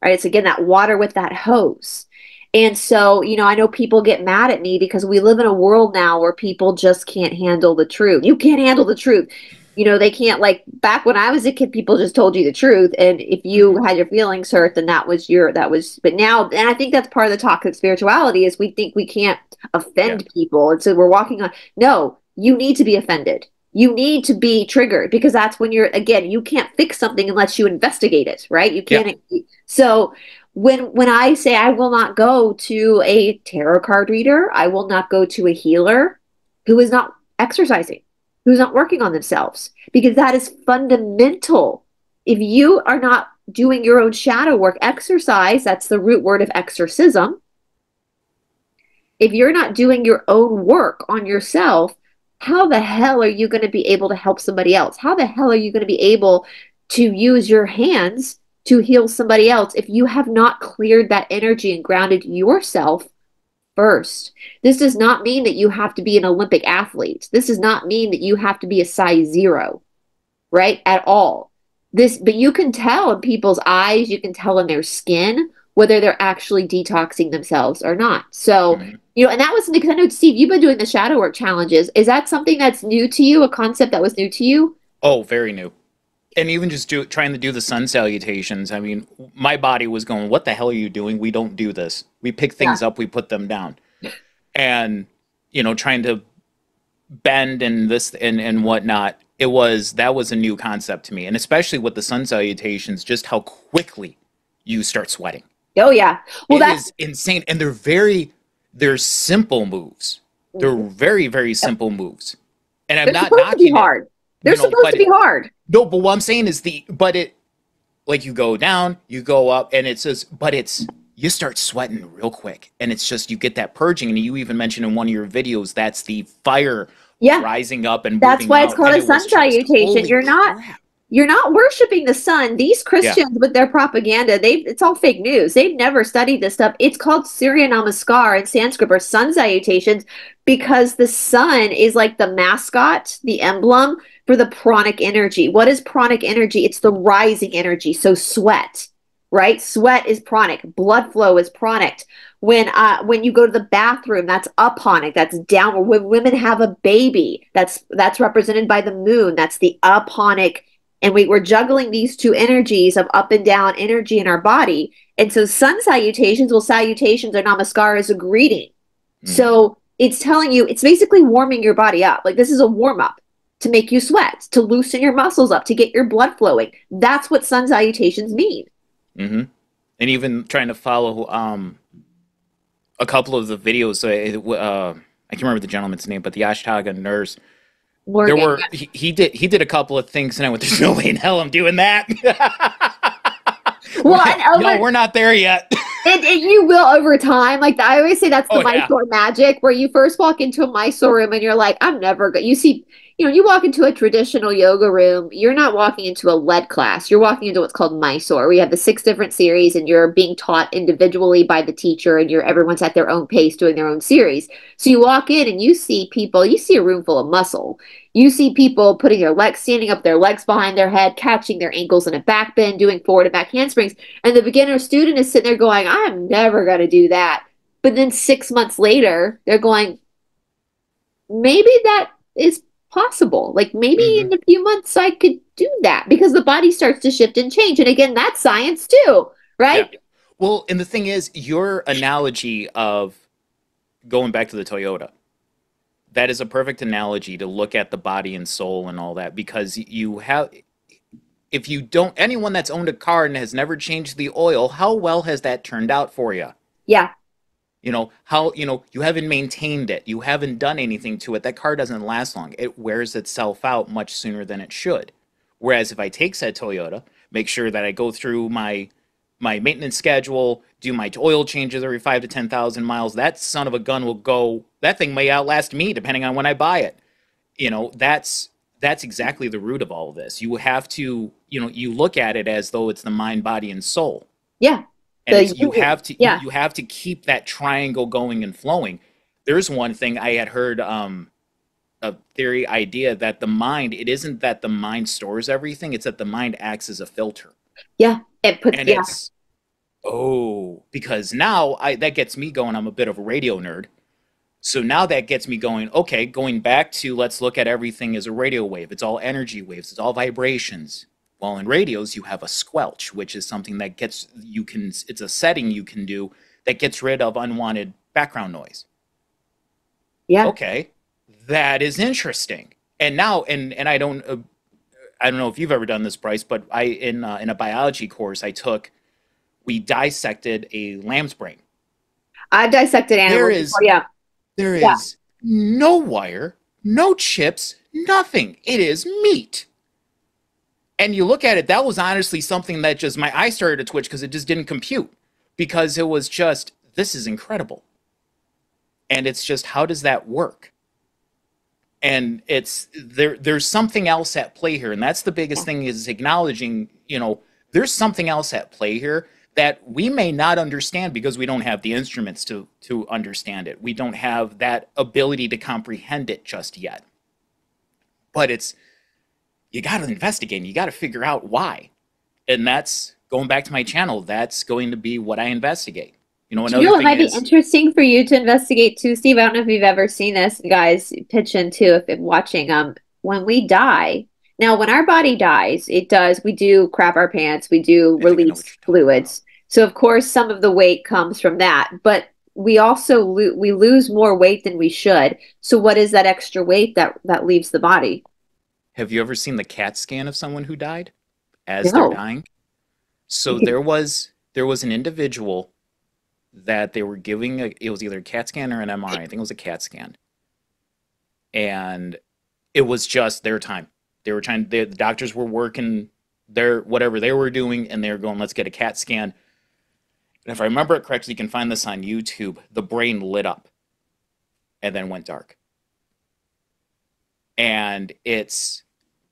Right? It's again that water with that hose. And so, you know, I know people get mad at me because we live in a world now where people just can't handle the truth. You can't handle the truth you know they can't like back when i was a kid people just told you the truth and if you mm-hmm. had your feelings hurt then that was your that was but now and i think that's part of the toxic spirituality is we think we can't offend yeah. people and so we're walking on no you need to be offended you need to be triggered because that's when you're again you can't fix something unless you investigate it right you can't yeah. so when when i say i will not go to a tarot card reader i will not go to a healer who is not exercising who's not working on themselves because that is fundamental. If you are not doing your own shadow work, exercise, that's the root word of exorcism. If you're not doing your own work on yourself, how the hell are you going to be able to help somebody else? How the hell are you going to be able to use your hands to heal somebody else if you have not cleared that energy and grounded yourself first. This does not mean that you have to be an Olympic athlete. This does not mean that you have to be a size zero, right? At all. This, but you can tell in people's eyes, you can tell in their skin whether they're actually detoxing themselves or not. So, mm-hmm. you know, and that was because I know Steve, you've been doing the shadow work challenges. Is that something that's new to you? A concept that was new to you? Oh, very new and even just do trying to do the sun salutations i mean my body was going what the hell are you doing? We don't do this. We pick things yeah. up we put them down. And you know trying to bend and this and and whatnot it was that was a new concept to me. And especially with the sun salutations just how quickly you start sweating. Oh yeah. Well it that's insane. And they're very they're simple moves. They're mm-hmm. very very simple moves. And i'm they're not knocking hard. It. They're you know, supposed to be hard. No, but what I'm saying is the but it like you go down, you go up, and it says, but it's you start sweating real quick, and it's just you get that purging, and you even mentioned in one of your videos that's the fire yeah. rising up and that's why out, it's called a sun salutation. You're not crap you're not worshiping the sun. These Christians yeah. with their propaganda, they it's all fake news. They've never studied this stuff. It's called Surya Namaskar in Sanskrit or sun salutations because the sun is like the mascot, the emblem for the pranic energy. What is pranic energy? It's the rising energy. So sweat, right? Sweat is pranic. Blood flow is pranic. When uh when you go to the bathroom, that's apanic. That's down. When women have a baby, that's that's represented by the moon. That's the apanic and we were juggling these two energies of up and down energy in our body. And so sun salutations, well, salutations or namaskar is a greeting. Mm. So it's telling you, it's basically warming your body up. Like this is a warm up to make you sweat, to loosen your muscles up, to get your blood flowing. That's what sun salutations mean. Mm-hmm. And even trying to follow um, a couple of the videos, uh, uh, I can't remember the gentleman's name, but the Ashtanga nurse There were he, he, did he did a couple of things and I went, There's no way in hell I'm doing that. well, over, no, we're not there yet. and, and, you will over time. Like I always say, that's the oh, Mysore yeah. magic, where you first walk into a Mysore room and you're like, I'm never going. You see you know, you walk into a traditional yoga room, you're not walking into a lead class. You're walking into what's called Mysore. We have the six different series, and you're being taught individually by the teacher, and you're everyone's at their own pace doing their own series. So you walk in and you see people, you see a room full of muscle. You see people putting their legs, standing up their legs behind their head, catching their ankles in a back bend, doing forward and back handspring. And the beginner student is sitting there going, I'm never going to do that. But then six months later, they're going, maybe that is possible. Like maybe mm-hmm. in a few months I could do that because the body starts to shift and change. And again, that's science too, right? Yeah. Well, and the thing is, your analogy of going back to the Toyota, that is a perfect analogy to look at the body and soul and all that because you have if you don't anyone that's owned a car and has never changed the oil how well has that turned out for you yeah You know, how, you know, you haven't maintained it. You haven't done anything to it. That car doesn't last long. It wears itself out much sooner than it should. Whereas if I take said Toyota, make sure that I go through my my maintenance schedule, do my oil changes every five to ten thousand miles, that son of a gun will go. That thing may outlast me, depending on when I buy it. You know, that's that's exactly the root of all of this. You have to, you know, you look at it as though it's the mind, body, and soul. Yeah. And you have to yeah. you have to keep that triangle going and flowing. There's one thing I had heard um a theory idea that the mind it isn't that the mind stores everything, it's that the mind acts as a filter. Yeah. It puts and yeah. it's oh, because now I that gets me going. I'm a bit of a radio nerd. So now that gets me going, okay, going back to let's look at everything as a radio wave. It's all energy waves, it's all vibrations. Well, in radios, you have a squelch, which is something that gets you can it's a setting you can do that gets rid of unwanted background noise. Yeah. Okay. That is interesting. And now and and I don't uh, I don't know if you've ever done this Brice, but I in uh, in a biology course I took we dissected a lamb's brain. I dissected animals. There is before, yeah. There is Yeah. no wire, no chips, nothing. It is meat. And you look at it, that was honestly something that just my eye started to twitch because it just didn't compute. Because it was just, this is incredible. And it's just, how does that work? And it's there there's something else at play here. And that's the biggest thing is acknowledging, you know, there's something else at play here that we may not understand because we don't have the instruments to to understand it. We don't have that ability to comprehend it just yet. But it's you got to investigate. And you got to figure out why, and that's going back to my channel. That's going to be what I investigate. You know, another you know thing might is be interesting for you to investigate too, Steve? I don't know if you've ever seen this, guys. Pitch in too if you're watching. Um, when we die, now when our body dies, it does. We do crap our pants. We do I think I know release what you're talking fluids. So of course, some of the weight comes from that, but we also lo- we lose more weight than we should. So what is that extra weight that that leaves the body? Have you ever seen the CAT scan of someone who died as No. they're dying? So there was there was an individual that they were giving a, it was either a CAT scan or an MRI. I think it was a CAT scan. And it was just their time. They were trying they, the doctors were working their whatever they were doing and they were going let's get a CAT scan. And if I remember it correctly, you can find this on YouTube. The brain lit up and then went dark. And it's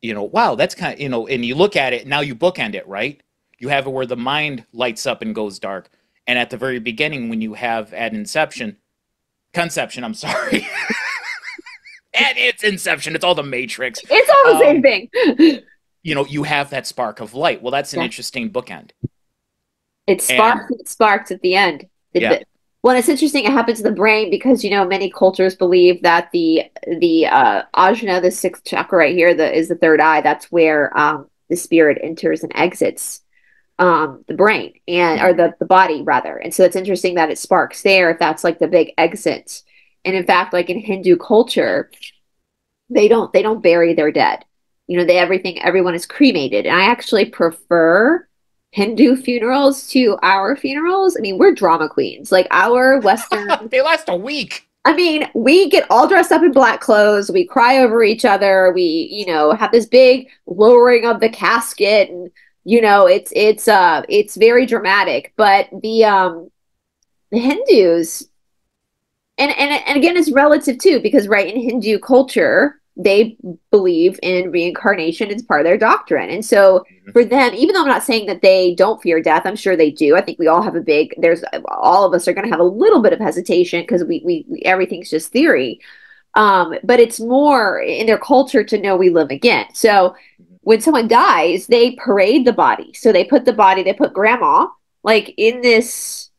you know, wow, that's kind of, you know, and you look at it, now you bookend it, right? You have it where the mind lights up and goes dark. And at the very beginning, when you have at inception, conception, I'm sorry. at its inception, it's all the matrix. It's all the same Um, thing. You know, you have that spark of light. Well, that's an Yeah. interesting bookend. It sparks. It sparks at the end. It- Yeah. Well, it's interesting. It happens in the brain because you know many cultures believe that the the uh, ajna, the sixth chakra right here, the is the third eye. That's where um, the spirit enters and exits um, the brain and or the the body rather. And so it's interesting that it sparks there. If that's like the big exit, and in fact, like in Hindu culture, they don't they don't bury their dead. You know, they everything everyone is cremated, and I actually prefer Hindu funerals to our funerals. I mean, we're drama queens. Like our Western, they last a week. I mean, we get all dressed up in black clothes. We cry over each other. We, you know, have this big lowering of the casket, and you know, it's it's uh it's very dramatic. But the um the Hindus, and and and again, it's relative too because right in Hindu culture, they believe in reincarnation as part of their doctrine, and so for them, even though I'm not saying that they don't fear death, I'm sure they do. I think we all have a big there's all of us are going to have a little bit of hesitation because we, we we everything's just theory. Um, but it's more in their culture to know we live again. So when someone dies, they parade the body. So they put the body, they put grandma like in this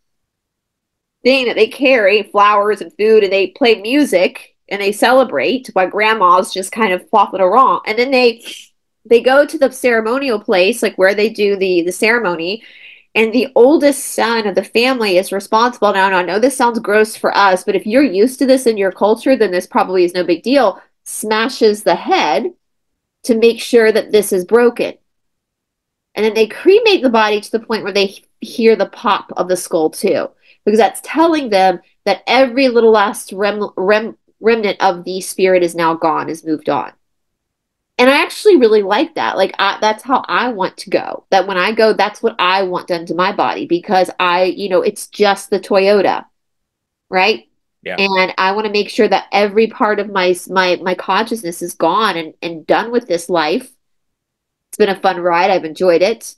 thing that they carry flowers and food and they play music and they celebrate while grandma's just kind of flopping around. And then they they go to the ceremonial place, like where they do the the ceremony, and the oldest son of the family is responsible. Now, now I know this sounds gross for us, but if you're used to this in your culture, then this probably is no big deal. Smashes the head to make sure that this is broken. And then they cremate the body to the point where they hear the pop of the skull too, because that's telling them that every little last rem, rem, remnant of the spirit is now gone, is moved on. And I actually really like that. Like I, that's how I want to go. That when I go, that's what I want done to my body because I, you know, it's just the Toyota, right? Yeah. And I want to make sure that every part of my my my consciousness is gone and and done with this life. It's been a fun ride. I've enjoyed it.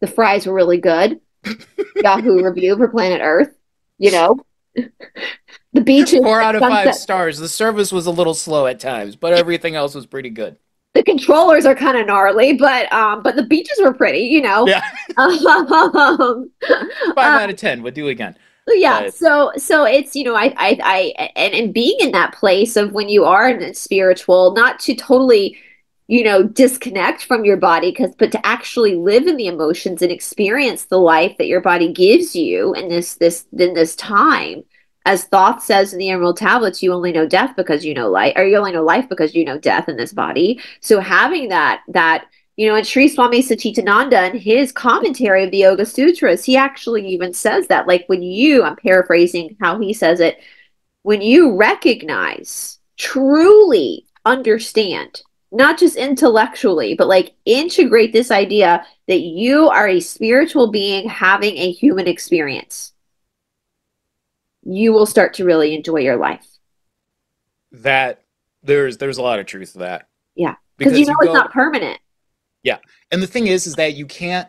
The fries were really good. Yahoo review for Planet Earth. You know, the beaches. Four out of sunset. five stars. The service was a little slow at times, but everything else was pretty good. The controllers are kind of gnarly, but um, but the beaches were pretty. You know. Yeah, Um, five uh, out of ten. Would do again. yeah But- so so it's you know i i i and, and being in that place of when you are in spiritual not to totally you know disconnect from your body because but to actually live in the emotions and experience the life that your body gives you in this this in this time as thoth says in the emerald tablets you only know death because you know life or you only know life because you know death in this body. So having that that you know, and Sri Swami Satchidananda in his commentary of the Yoga Sutras, he actually even says that, like when you, I'm paraphrasing how he says it, when you recognize, truly understand, not just intellectually, but like integrate this idea that you are a spiritual being having a human experience, you will start to really enjoy your life. That there's there's a lot of truth to that. Yeah. Because you know it's not permanent. Yeah. And the thing is, is that you can't,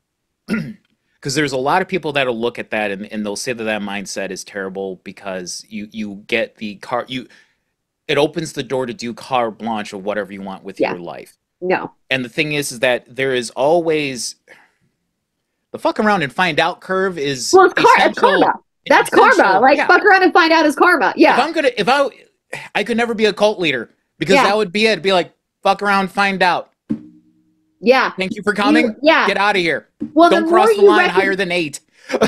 because there's a lot of people that'll look at that and, and they'll say that that mindset is terrible because you you get the car you, it opens the door to do carte blanche or whatever you want with Yeah. your life. No. And the thing is, is that there is always the fuck around and find out curve is Well, it's, car- it's karma. That's karma. Like yeah. fuck around and find out is karma. Yeah. If I'm gonna, if I, I could never be a cult leader because Yeah. that would be it. It'd be like fuck around, find out. Yeah. Thank you for coming. You- yeah. Get out of here. Well, Don't the cross the line higher than eight.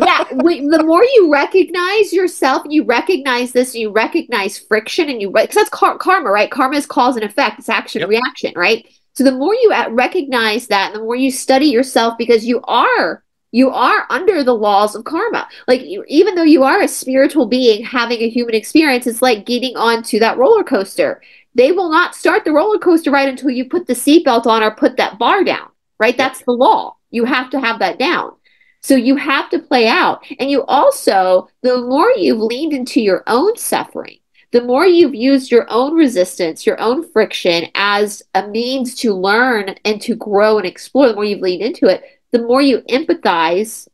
yeah, we, the more you recognize yourself, you recognize this, you recognize friction, and you because that's car- karma, right? Karma is cause and effect. It's action Yep. reaction, right? So the more you at- recognize that, and the more you study yourself, because you are you are under the laws of karma. Like you, even though you are a spiritual being having a human experience, it's like getting onto that roller coaster. They will not start the roller coaster right until you put the seatbelt on or put that bar down. Right? That's the law. You have to have that down. So you have to play out. And you also, the more you've leaned into your own suffering, the more you've used your own resistance, your own friction as a means to learn and to grow and explore, the more you've leaned into it, the more you empathize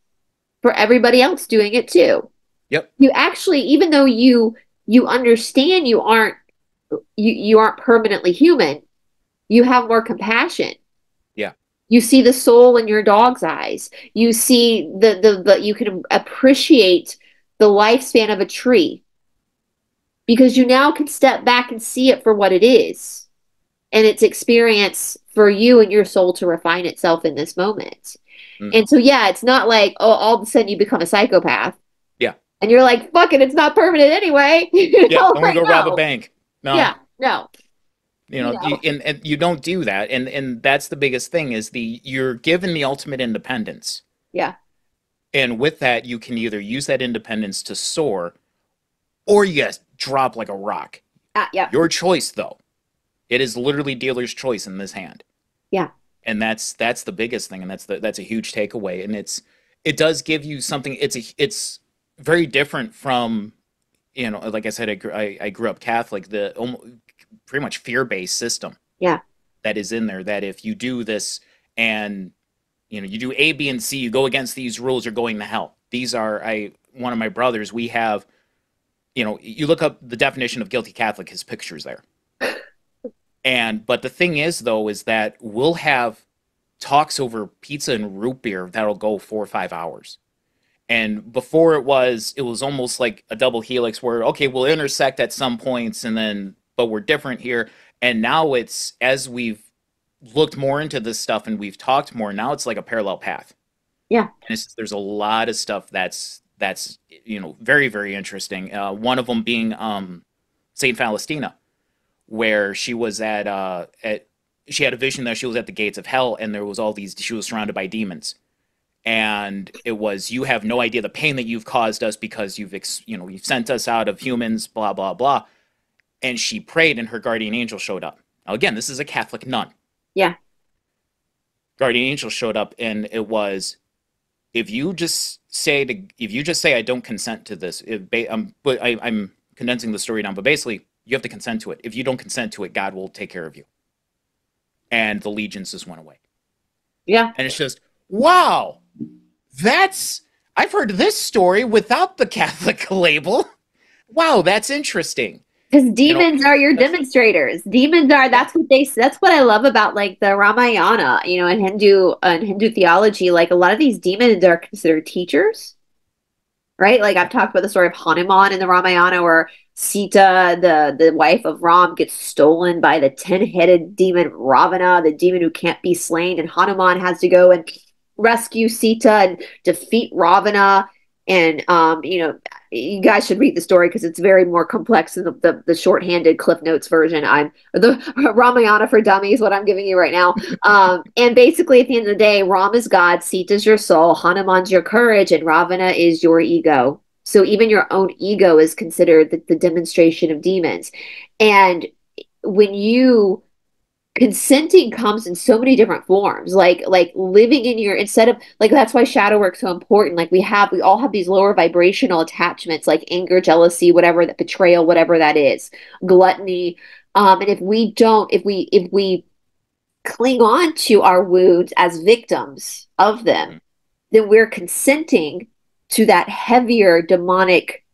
for everybody else doing it too. Yep. You actually, even though you you understand you aren't you, you aren't permanently human, you have more compassion. Yeah. You see the soul in your dog's eyes. You see the the, the you can appreciate the lifespan of a tree because you now can step back and see it for what it is and its experience for you and your soul to refine itself in this moment. Mhm. And so yeah, it's not like oh all of a sudden you become a psychopath. Yeah. And you're like, fuck it, it's not permanent anyway. You Yeah, know, I'm gonna like, go rob a bank. No, Yeah, no. you know, You. You, and, and you don't do that, and and that's the biggest thing is the you're given the ultimate independence. Yeah. And with that, you can either use that independence to soar, or yes, drop like a rock. Uh, yeah. Your choice, though. It is literally dealer's choice in this hand. Yeah. And that's that's the biggest thing, and that's the that's a huge takeaway. And it's it does give you something. It's a it's very different from you know, like I said, I grew, I, I grew up Catholic. The almo- pretty much fear based system. Yeah. That is in there. That if you do this and you know you do A, B, and C, you go against these rules, you're going to hell. These are I one of my brothers. We have you know, you look up the definition of guilty Catholic, his picture's there. And but the thing is though, is that we'll have talks over pizza and root beer that'll go four or five hours. And before it was, it was almost like a double helix where okay, we'll intersect at some points and then but we're different here. And now it's as we've looked more into this stuff and we've talked more, now it's like a parallel path. Yeah. And it's, there's a lot of stuff that's that's you know very very interesting. Uh, one of them being um, Saint Faustina, where she was at uh, at she had a vision that she was at the gates of hell and there was all these she was surrounded by demons, and it was you have no idea the pain that you've caused us because you've ex- you know you've sent us out of humans blah blah blah. And she prayed and her guardian angel showed up. Now again this is a catholic nun. Yeah. guardian angel showed up and it was if you just say to if you just say i don't consent to this ba- um, but I, i'm condensing the story down but basically you have to consent to it if you don't consent to it god will take care of you and the legions just went away Yeah. and it's just wow that's i've heard this story without the catholic label wow that's interesting Because demons are your demonstrators. Demons are that's what they that's what I love about like the Ramayana, you know, in Hindu uh, in Hindu theology. Like a lot of these demons are considered teachers, right? Like I've talked about the story of Hanuman in the Ramayana, where Sita, the the wife of Ram, gets stolen by the ten headed demon Ravana, the demon who can't be slain, and Hanuman has to go and rescue Sita and defeat Ravana. And um, you know, you guys should read the story because it's very more complex than the, the, the shorthanded Cliff Notes version. I'm the Ramayana for dummies, what I'm giving you right now. Um, and basically, at the end of the day, Ram is God, Sita's your soul, Hanuman's your courage, and Ravana is your ego. So even your own ego is considered the, the demonstration of demons. And when you consenting comes in so many different forms like like living in your instead of like that's why shadow work's so important. Like we have we all have these lower vibrational attachments like anger jealousy whatever that betrayal whatever that is gluttony. Um and if we don't if we if we cling on to our wounds as victims of them then we're consenting to that heavier demonic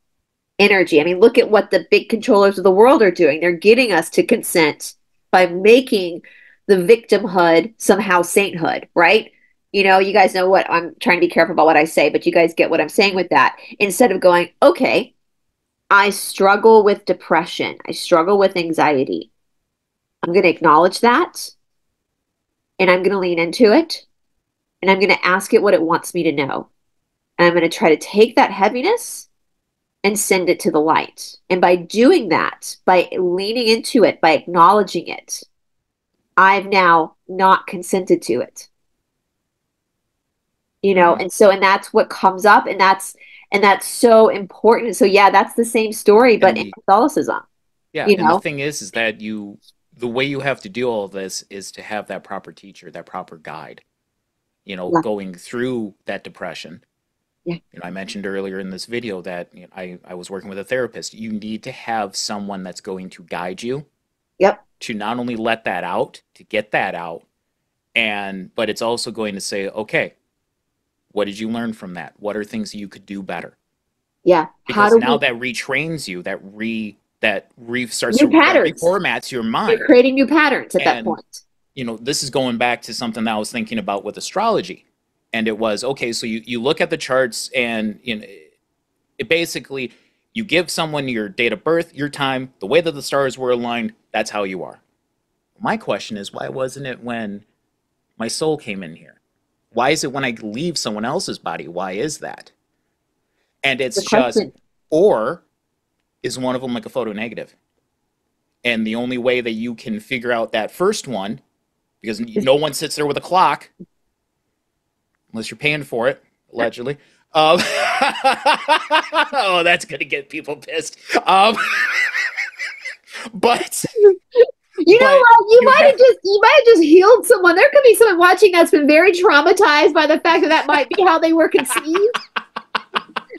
energy i mean look at what the big controllers of the world are doing they're getting us to consent by making the victimhood somehow sainthood, right? You know, you guys know what I'm trying to be careful about what I say, but you guys get what I'm saying with that. Instead of going, okay, I struggle with depression, I struggle with anxiety. I'm going to acknowledge that and I'm going to lean into it and I'm going to ask it what it wants me to know. And I'm going to try to take that heaviness and send it to the light. And by doing that, by leaning into it, by acknowledging it, I've now not consented to it. You know, mm-hmm. and so and that's what comes up and that's and that's so important. So yeah, that's the same story but And in the- Catholicism. Yeah, You and know? the thing is, is that you the way you have to do all this is to have that proper teacher, that proper guide. You know, Yeah. going through that depression. Yeah. You know, I mentioned earlier in this video that you know, I I was working with a therapist. You need to have someone that's going to guide you Yep. to not only let that out, to get that out, and but it's also going to say, okay, what did you learn from that? What are things you could do better? Yeah. How Because now we that retrains you, that re that re starts New to patterns. reformats your mind. you're creating new patterns at that point. you know, this is going back to something that I was thinking about with astrology. And it was okay, so you, you look at the charts and you know it basically you give someone your date of birth, your time, the way that the stars were aligned, that's how you are. My question is why wasn't it when my soul came in here? Why is it when I leave someone else's body? Why is that? And it's just or is one of them like a photo negative? And the only way that you can figure out that first one, because no one sits there with a clock, unless you're paying for it, allegedly. Um, oh, that's gonna get people pissed. Um, but You know what? You you might have have- just you might have just healed someone. There could be someone watching that's been very traumatized by the fact that that might be how they were conceived.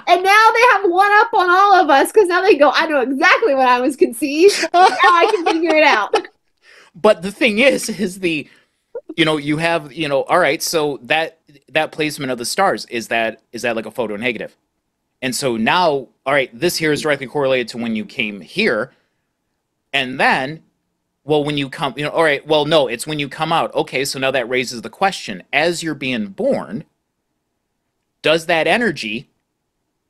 and now they have one up on all of us because now they go, I know exactly when I was conceived. Now I can figure it out. but the thing is is the you know you have you know all right so that that placement of the stars is that is that like a photo negative? And so now all right this here is directly correlated to when you came here. And then well when you come you know all right well no it's when you come out. Okay so now that raises the question as you're being born does that energy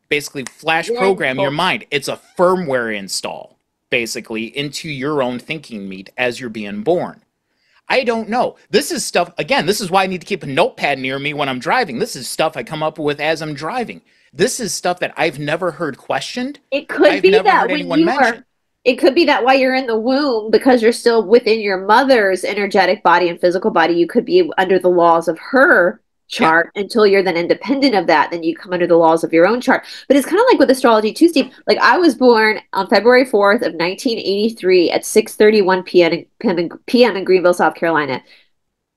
basically flash program your mind? It's a firmware install basically into your own thinking meat as you're being born I don't know. This is stuff, again, this is why I need to keep a notepad near me when I'm driving. This is stuff I come up with as I'm driving. This is stuff that I've never heard questioned. It could I've be that when you mention. are it could be that while you're in the womb, because you're still within your mother's energetic body and physical body, you could be under the laws of her chart yeah. until you're then independent of that. Then you come under the laws of your own chart. But it's kind of like with astrology too, Steve. Like I was born on February 4th of 1983 at 6:31 p.m. p.m. in Greenville, South Carolina.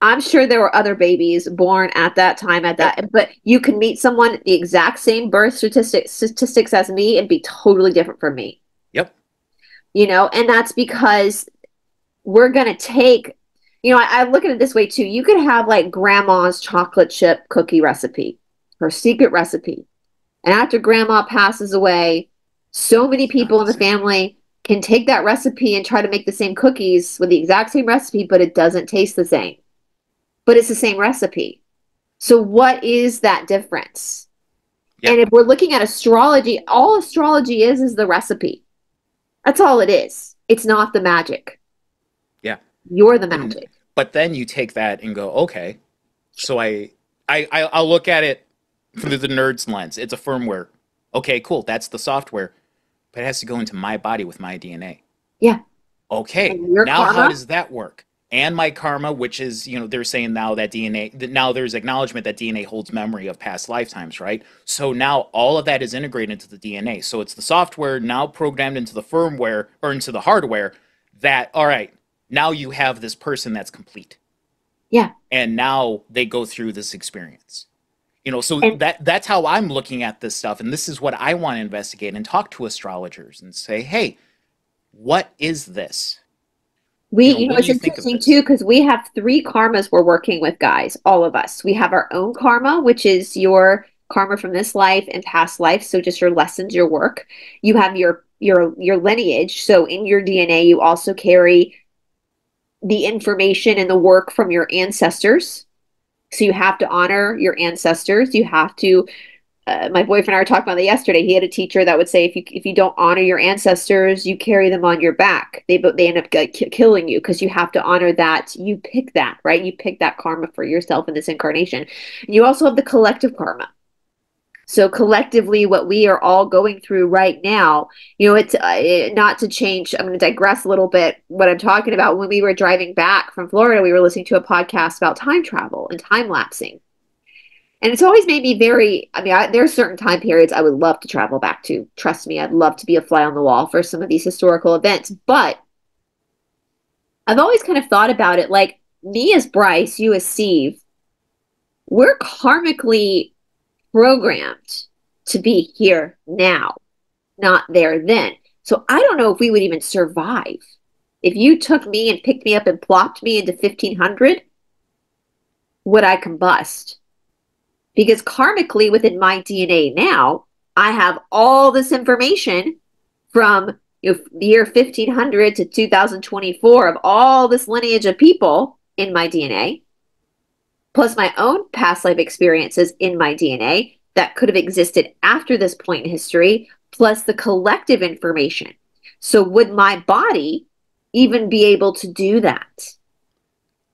I'm sure there were other babies born at that time at that, but you can meet someone the exact same birth statistics statistics as me and be totally different from me. Yep. You know, and that's because we're gonna take you know, I, I look at it this way too. You could have like grandma's chocolate chip cookie recipe, her secret recipe. And after grandma passes away, so many people in the family can take that recipe and try to make the same cookies with the exact same recipe, but it doesn't taste the same. But it's the same recipe. So, what is that difference? Yep. And if we're looking at astrology, all astrology is is the recipe. That's all it is. It's not the magic. Yeah. You're the magic. But then you take that and go, okay, so I, I, I'll look at it through the nerd's lens. It's a firmware. Okay, cool. That's the software, but it has to go into my body with my DNA. Yeah. Okay. Now, karma? how does that work? And my karma, which is, you know, they're saying now that DNA, that now there's acknowledgement that DNA holds memory of past lifetimes, right? So now all of that is integrated into the DNA. So it's the software now programmed into the firmware or into the hardware that, all right, now you have this person that's complete. Yeah. And now they go through this experience. You know, so and, that that's how I'm looking at this stuff and this is what I want to investigate and talk to astrologers and say, "Hey, what is this?" We, you know, you know it's interesting too because we have three karmas we're working with, guys. All of us. We have our own karma, which is your karma from this life and past life. So just your lessons, your work. You have your your your lineage. So in your DNA, you also carry the information and the work from your ancestors. So you have to honor your ancestors. You have to. Uh, my boyfriend and I were talking about that yesterday. He had a teacher that would say, if you if you don't honor your ancestors, you carry them on your back. They they end up killing you because you have to honor that. You pick that right. You pick that karma for yourself in this incarnation. You also have the collective karma. So collectively, what we are all going through right now, you know, it's uh, not to change. I'm going to digress a little bit. What I'm talking about when we were driving back from Florida, we were listening to a podcast about time travel and time lapsing. And it's always made me very, I mean, I, there are certain time periods I would love to travel back to. Trust me, I'd love to be a fly on the wall for some of these historical events. But I've always kind of thought about it like me as Brice, you as Steve, we're karmically programmed to be here now, not there then. So I don't know if we would even survive. If you took me and picked me up and plopped me into 1500, would I combust? Because karmically, within my DNA now, I have all this information from you know, the year 1500 to 2024 of all this lineage of people in my DNA plus my own past life experiences in my DNA that could have existed after this point in history, plus the collective information. So, would my body even be able to do that?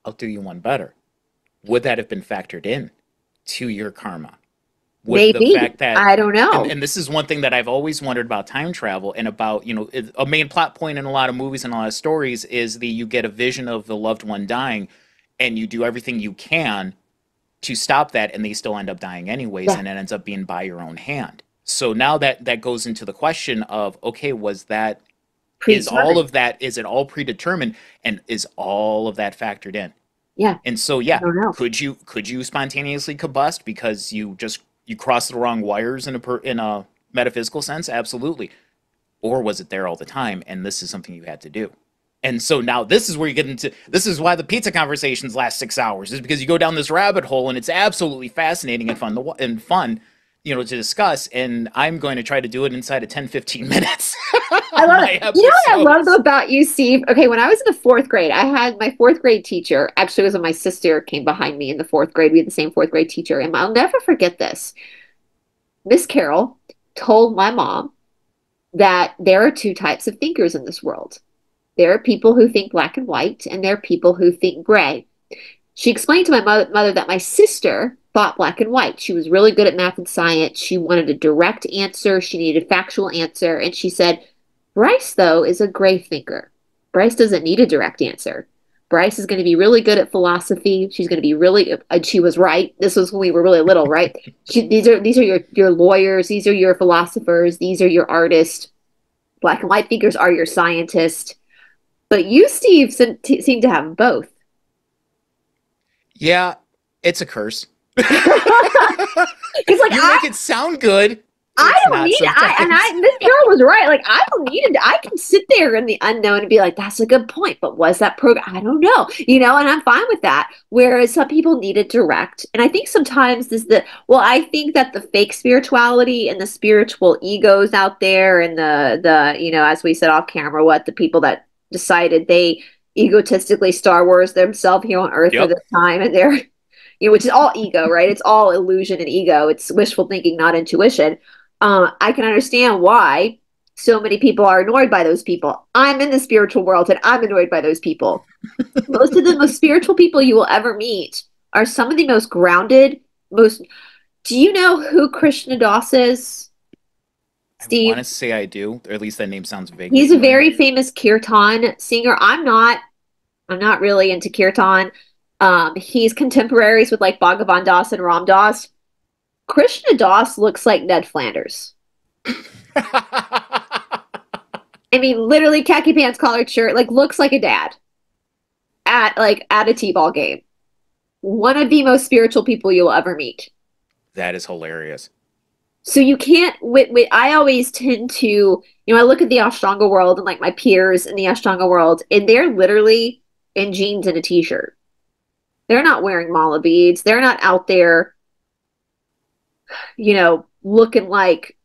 I'll do you one better. Would that have been factored in to your karma? Would Maybe. That, I don't know. And, and, this is one thing that I've always wondered about time travel and about, you know, a main plot point in a lot of movies and a lot of stories is the you get a vision of the loved one dying and you do everything you can to stop that and they still end up dying anyways yeah. and it ends up being by your own hand. So now that that goes into the question of okay was that is all of that is it all predetermined and is all of that factored in? Yeah. And so yeah could you could you spontaneously combust because you just you crossed the wrong wires in a per, in a metaphysical sense? Absolutely. Or was it there all the time and this is something you had to do and so now this is where you get into this is why the pizza conversations last six hours is because you go down this rabbit hole and it's absolutely fascinating and fun to, and fun you know to discuss. And i'm going to try to do it inside of 10 15 minutes. I love it. you know what i love about you steve? Okay when i was in the fourth grade i had my fourth grade teacher actually it was when my sister came behind me in the fourth grade we had the same fourth grade teacher and i'll never forget this. Miss carroll told my mom that there are two types of thinkers in this world there are people who think black and white, and there are people who think gray. She explained to my mother, mother that my sister thought black and white. She was really good at math and science. She wanted a direct answer, she needed a factual answer. And she said, Brice, though, is a gray thinker. Brice doesn't need a direct answer. Brice is going to be really good at philosophy. She's going to be really, and she was right. This was when we were really little, right? She, these are these are your your lawyers. These are your philosophers. These are your artists. Black and white figures are your scientists. But you, Steve, seem to have both. Yeah, it's a curse. Because like you I, make it sound good. I It's don't need it. I, and I this girl was right. Like I don't need it. I can sit there in the unknown and be like, "That's a good point," but was that program? I don't know. You know, and I'm fine with that. Whereas some people need it direct, and I think sometimes this the well, I think that the fake spirituality and the spiritual egos out there, and the the you know, as we said off camera, what the people that decided they egotistically Star Wars themselves here on Earth Yep. for this time, and they're you know, which is all ego, right? It's all illusion and ego. It's wishful thinking, not intuition. Uh, I can understand why so many people are annoyed by those people. I'm in the spiritual world and I'm annoyed by those people. most of the most spiritual people you will ever meet are some of the most grounded, most. Do you know who Krishna Das is? I want to say I do, or at least that name sounds vague. He's a very famous kirtan singer. I'm not. I'm not really into kirtan. Um, he's contemporaries with like Bhagavan Das and Ram Dass. Krishna Das looks like Ned Flanders. I mean, literally khaki pants, collared shirt, like looks like a dad at like at a t-ball game. One of the most spiritual people you'll ever meet. that is hilarious. So you can't. I always tend to, you know, I look at the Ashtanga world and like my peers in the Ashtanga world, and they're literally in jeans and a t-shirt. They're not wearing mala beads. They're not out there, you know, looking like,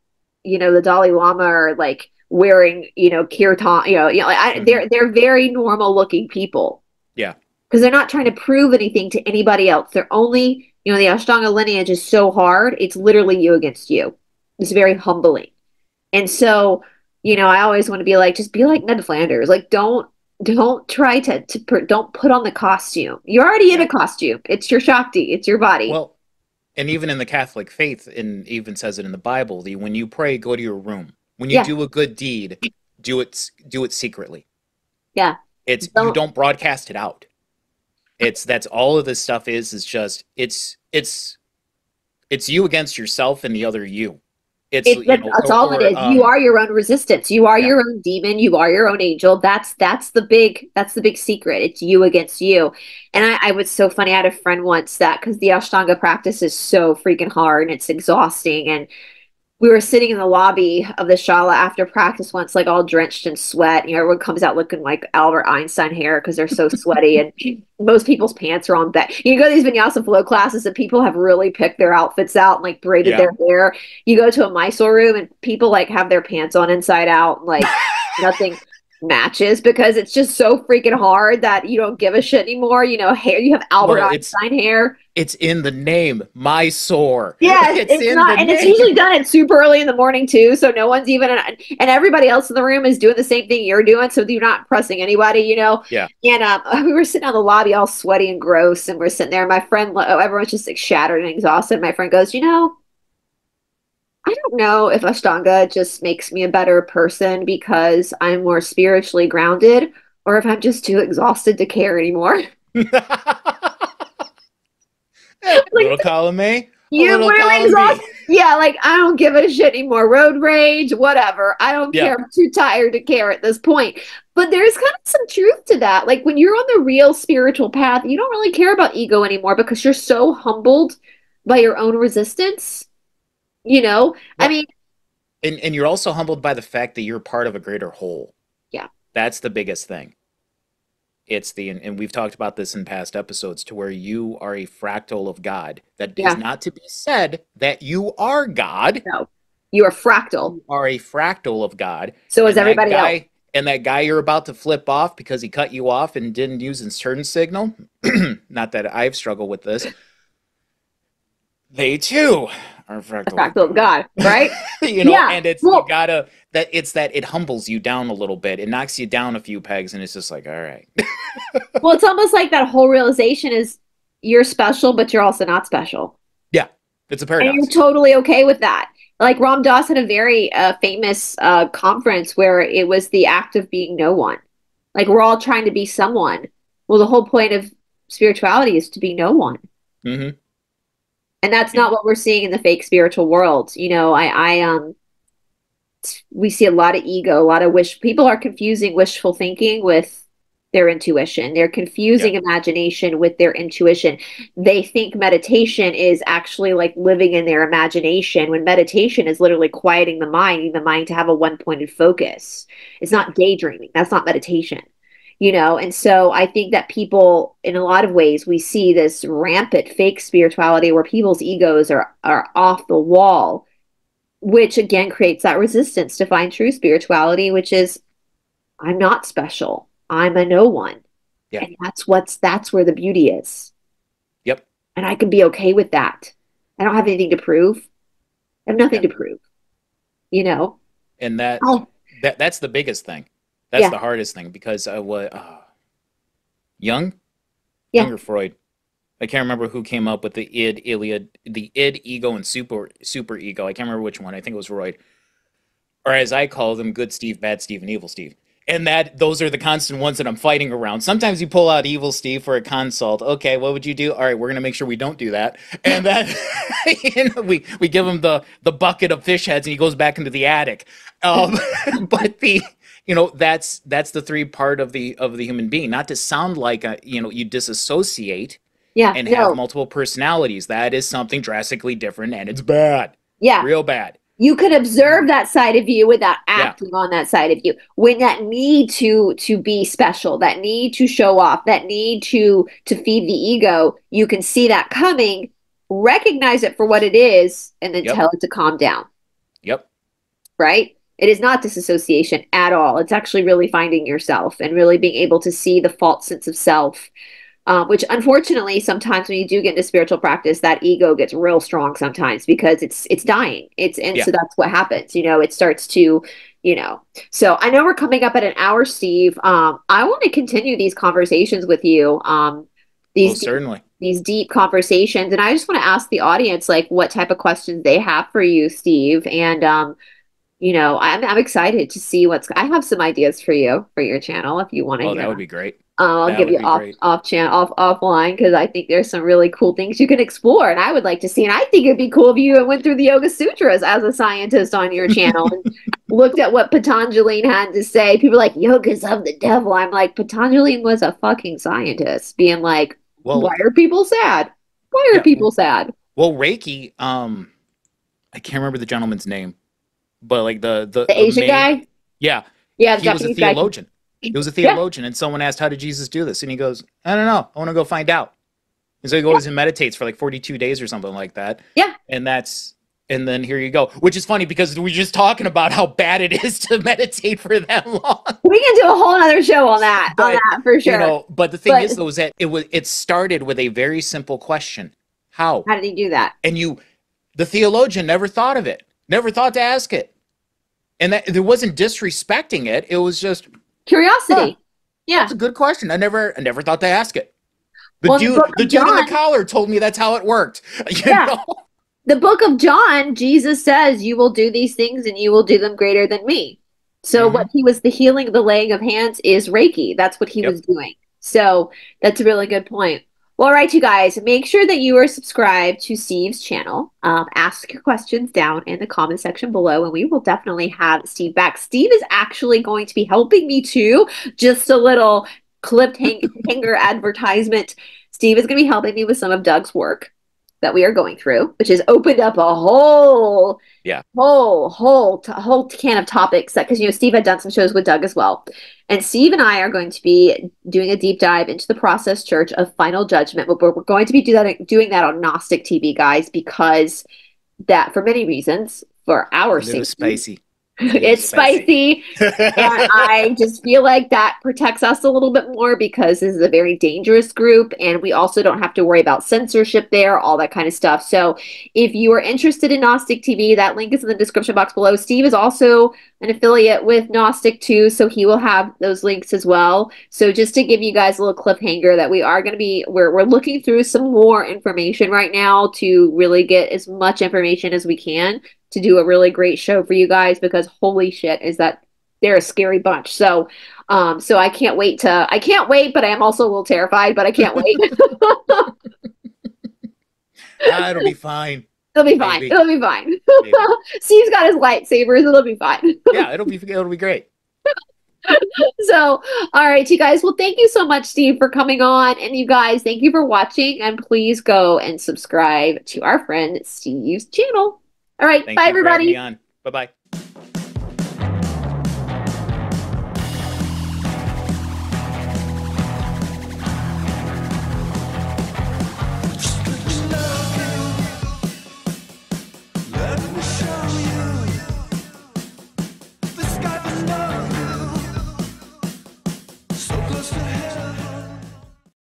you know, the Dalai Lama or like wearing, you know, kirtan. You know, you know, I, Mhm. they're they're very normal looking people. Yeah. because they're not trying to prove anything to anybody else. They're only, you know, the Ashtanga lineage is so hard. It's literally you against you. It's very humbling. And so, you know, I always want to be like, just be like Ned Flanders. Like, don't don't try to to put, don't put on the costume. You're already in a costume. It's your Shakti. It's your body. Well, and even in the Catholic faith, and even says it in the Bible, the when you pray, go to your room. When you Yeah. do a good deed, do it do it secretly. Yeah. It's you Don't- don't broadcast it out. It's that's all of this stuff is is just it's it's it's you against yourself and the other you. It's It, you know, that's or- all it is. um, you are your own resistance. You are yeah. your own demon. You are your own angel. That's that's the big that's the big secret. It's you against you. And I, I was so funny. I had a friend once that because the Ashtanga practice is so freaking hard and it's exhausting. And we were sitting in the lobby of the shala after practice once, like all drenched in sweat. You know, everyone comes out looking like Albert Einstein hair because they're so sweaty, and most people's pants are on back. You go to these vinyasa flow classes, and people have really picked their outfits out and like braided Yeah. their hair. You go to a Mysore room, and people like have their pants on inside out, like nothing matches because it's just so freaking hard that you don't give a shit anymore. You know, hair. You have Albert Well, it's- Einstein hair. It's in the name, my sore. Yeah, it's, not, and it's usually done at super early in the morning too. So no one's even, and everybody else in the room is doing the same thing you're doing. So you're not pressing anybody, you know. Yeah. And um, we were sitting on the lobby, all sweaty and gross, and we're sitting there. My friend, oh, everyone's just like shattered and exhausted. My friend goes, you know. I don't know if Ashtanga just makes me a better person because I'm more spiritually grounded, or if I'm just too exhausted to care anymore. little column A, a You literally column eh? exhausted. Yeah, like I don't give a shit anymore. Road rage, whatever. I don't Yeah. care. I'm too tired to care at this point. But there's kind of some truth to that. Like when you're on the real spiritual path, you don't really care about ego anymore because you're so humbled by your own resistance. You know, I mean, and and you're also humbled by the fact that you're part of a greater whole. Yeah. That's the biggest thing. It's the and we've talked about this in past episodes to where you are a fractal of God. That is Yeah. not to be said that you are God. no you are fractal. You are a fractal of God. So is everybody else. And that guy you're about to flip off because he cut you off and didn't use his turn signal. not that I've struggled with this. They too are fractal. Fractal of God, right? you know, Yeah, and it's well- you gotta that it's that it humbles you down a little bit. It knocks you down a few pegs, and it's just like, all right, well, it's almost like that whole realization is you're special, but you're also not special. Yeah, it's a and paradox. you're totally okay with that. Like Ram Dass had a very uh, famous uh, conference where it was the act of being no one. Like we're all trying to be someone, Well, the whole point of spirituality is to be no one. hmm And that's not what we're seeing in the fake spiritual world. You know, I, I, um, we see a lot of ego, a lot of wish. People are confusing wishful thinking with their intuition. They're confusing imagination with their intuition. They think meditation is actually like living in their imagination when meditation is literally quieting the mind, the mind to have a one pointed focus. It's not daydreaming. That's not meditation. You know, and so I think that people, in a lot of ways, we see this rampant fake spirituality where people's egos are are off the wall, which again creates that resistance to find true spirituality, which is I'm not special. I'm a no one. Yeah. And that's what's that's where the beauty is. Yep. And I can be okay with that. I don't have anything to prove. I have nothing Yeah. to prove. You know? And that Oh, that that's the biggest thing. That's Yeah. the hardest thing because uh, what uh, Jung, Yeah. Younger Freud. I can't remember who came up with the id, Iliad, the id, ego, and super super ego. I can't remember which one. I think it was Freud, or as I call them, good Steve, bad Steve, and evil Steve. And that those are the constant ones that I'm fighting around. Sometimes you pull out evil Steve for a consult. Okay, what would you do? All right, we're gonna make sure we don't do that. And that you know, we we give him the the bucket of fish heads, and he goes back into the attic. Um, but the you know that's that's the three part of the of the human being. Not to sound like a you know you disassociate yeah. and no. have multiple personalities. That is something drastically different, and it's bad, yeah. real bad. you could observe that side of you without acting on that side of you when that need to to be special that need to show off that need to to feed the ego you can see that coming recognize it for what it is and then Yep. tell it to calm down Yep. right it is not disassociation at all. It's actually really finding yourself and really being able to see the false sense of self um, which unfortunately sometimes when you do get into spiritual practice that ego gets real strong sometimes because it's it's dying. It's and Yeah. so that's what happens you know it starts to you know. So i know we're coming up at an hour steve. Um, i want to continue these conversations with you um, these Well, certainly. these deep conversations. And i just want to ask the audience like what type of questions they have for you steve. And um you know i'm, I'm excited to see what's i have some ideas for you for your channel if you want to Oh, hear that would be great. Uh, I'll that give you off great. off channel off offline because I think there's some really cool things you can explore, and I would like to see. And I think it'd be cool if you went through the Yoga Sutras as a scientist on your channel and looked at what Patanjali had to say. People are like yoga's of the devil. I'm like Patanjali was a fucking scientist, being like, Well, why are people sad? Why are Yeah. people sad? well, Reiki. Um, I can't remember the gentleman's name, but like the the, The Asian main- guy, Yeah, yeah, the he was a Japanese guy. theologian. He was a Yeah. theologian, and someone asked, "How did Jesus do this?" And he goes, "I don't know. I want to go find out." And so he goes and meditates for like 42 days or something like that. Yeah. And that's and then here you go, which is funny because we we're just talking about how bad it is to meditate for that long. We can do a whole other show on that, on But, that for sure. You know, but the thing But- is though is that it was it started with a very simple question. How? How did he do that? And you the theologian never thought of it. Never thought to ask it. And that there wasn't disrespecting it. It was just Curiosity. Huh. Yeah. That's a good question. I never, I never thought to ask it. The Well, dude, the of dude in the collar told me that's how it worked. You Yeah. know? the book of John, Jesus says, You will do these things and you will do them greater than me. So, Mhm. what he was the healing, the laying of hands is Reiki. That's what he Yep. was doing. So, that's a really good point. Well, all right, you guys, make sure that you are subscribed to Steve's channel. Um, ask your questions down in the comment section below, and we will definitely have Steve back. Steve is actually going to be helping me too. Just a little clipped hang- hanger advertisement. Steve is going to be helping me with some of Doug's work that we are going through, which has opened up a whole, Yeah. whole, whole, t- whole can of topics. That because you know Steve had done some shows with Doug as well, and Steve and I are going to be doing a deep dive into the Process Church of Final Judgment. But we're, we're going to be do that, doing that on Gnostic TV, guys, because that for many reasons, for our safety, spicy. It's spicy and I just feel like that protects us a little bit more because this is a very dangerous group and we also don't have to worry about censorship there, all that kind of stuff. So if you are interested in Gnostic TV, that link is in the description box below. Steve is also an affiliate with Gnostic too, so he will have those links as well. So just to give you guys a little cliffhanger that we are going to be we're we're looking through some more information right now to really get as much information as we can to do a really great show for you guys because holy shit is that they're a scary bunch. So, um, so I can't wait to. I can't wait, but I am also a little terrified. But I can't wait. ah, it'll be fine. It'll be fine. Maybe. It'll be fine. Steve's got his lightsabers. It'll be fine. Yeah, it'll be it'll be great. so, all right, you guys. Well, thank you so much, Steve, for coming on. And you guys, thank you for watching. And please go and subscribe to our friend Steve's channel. All right. Thank bye, everybody. Bye bye.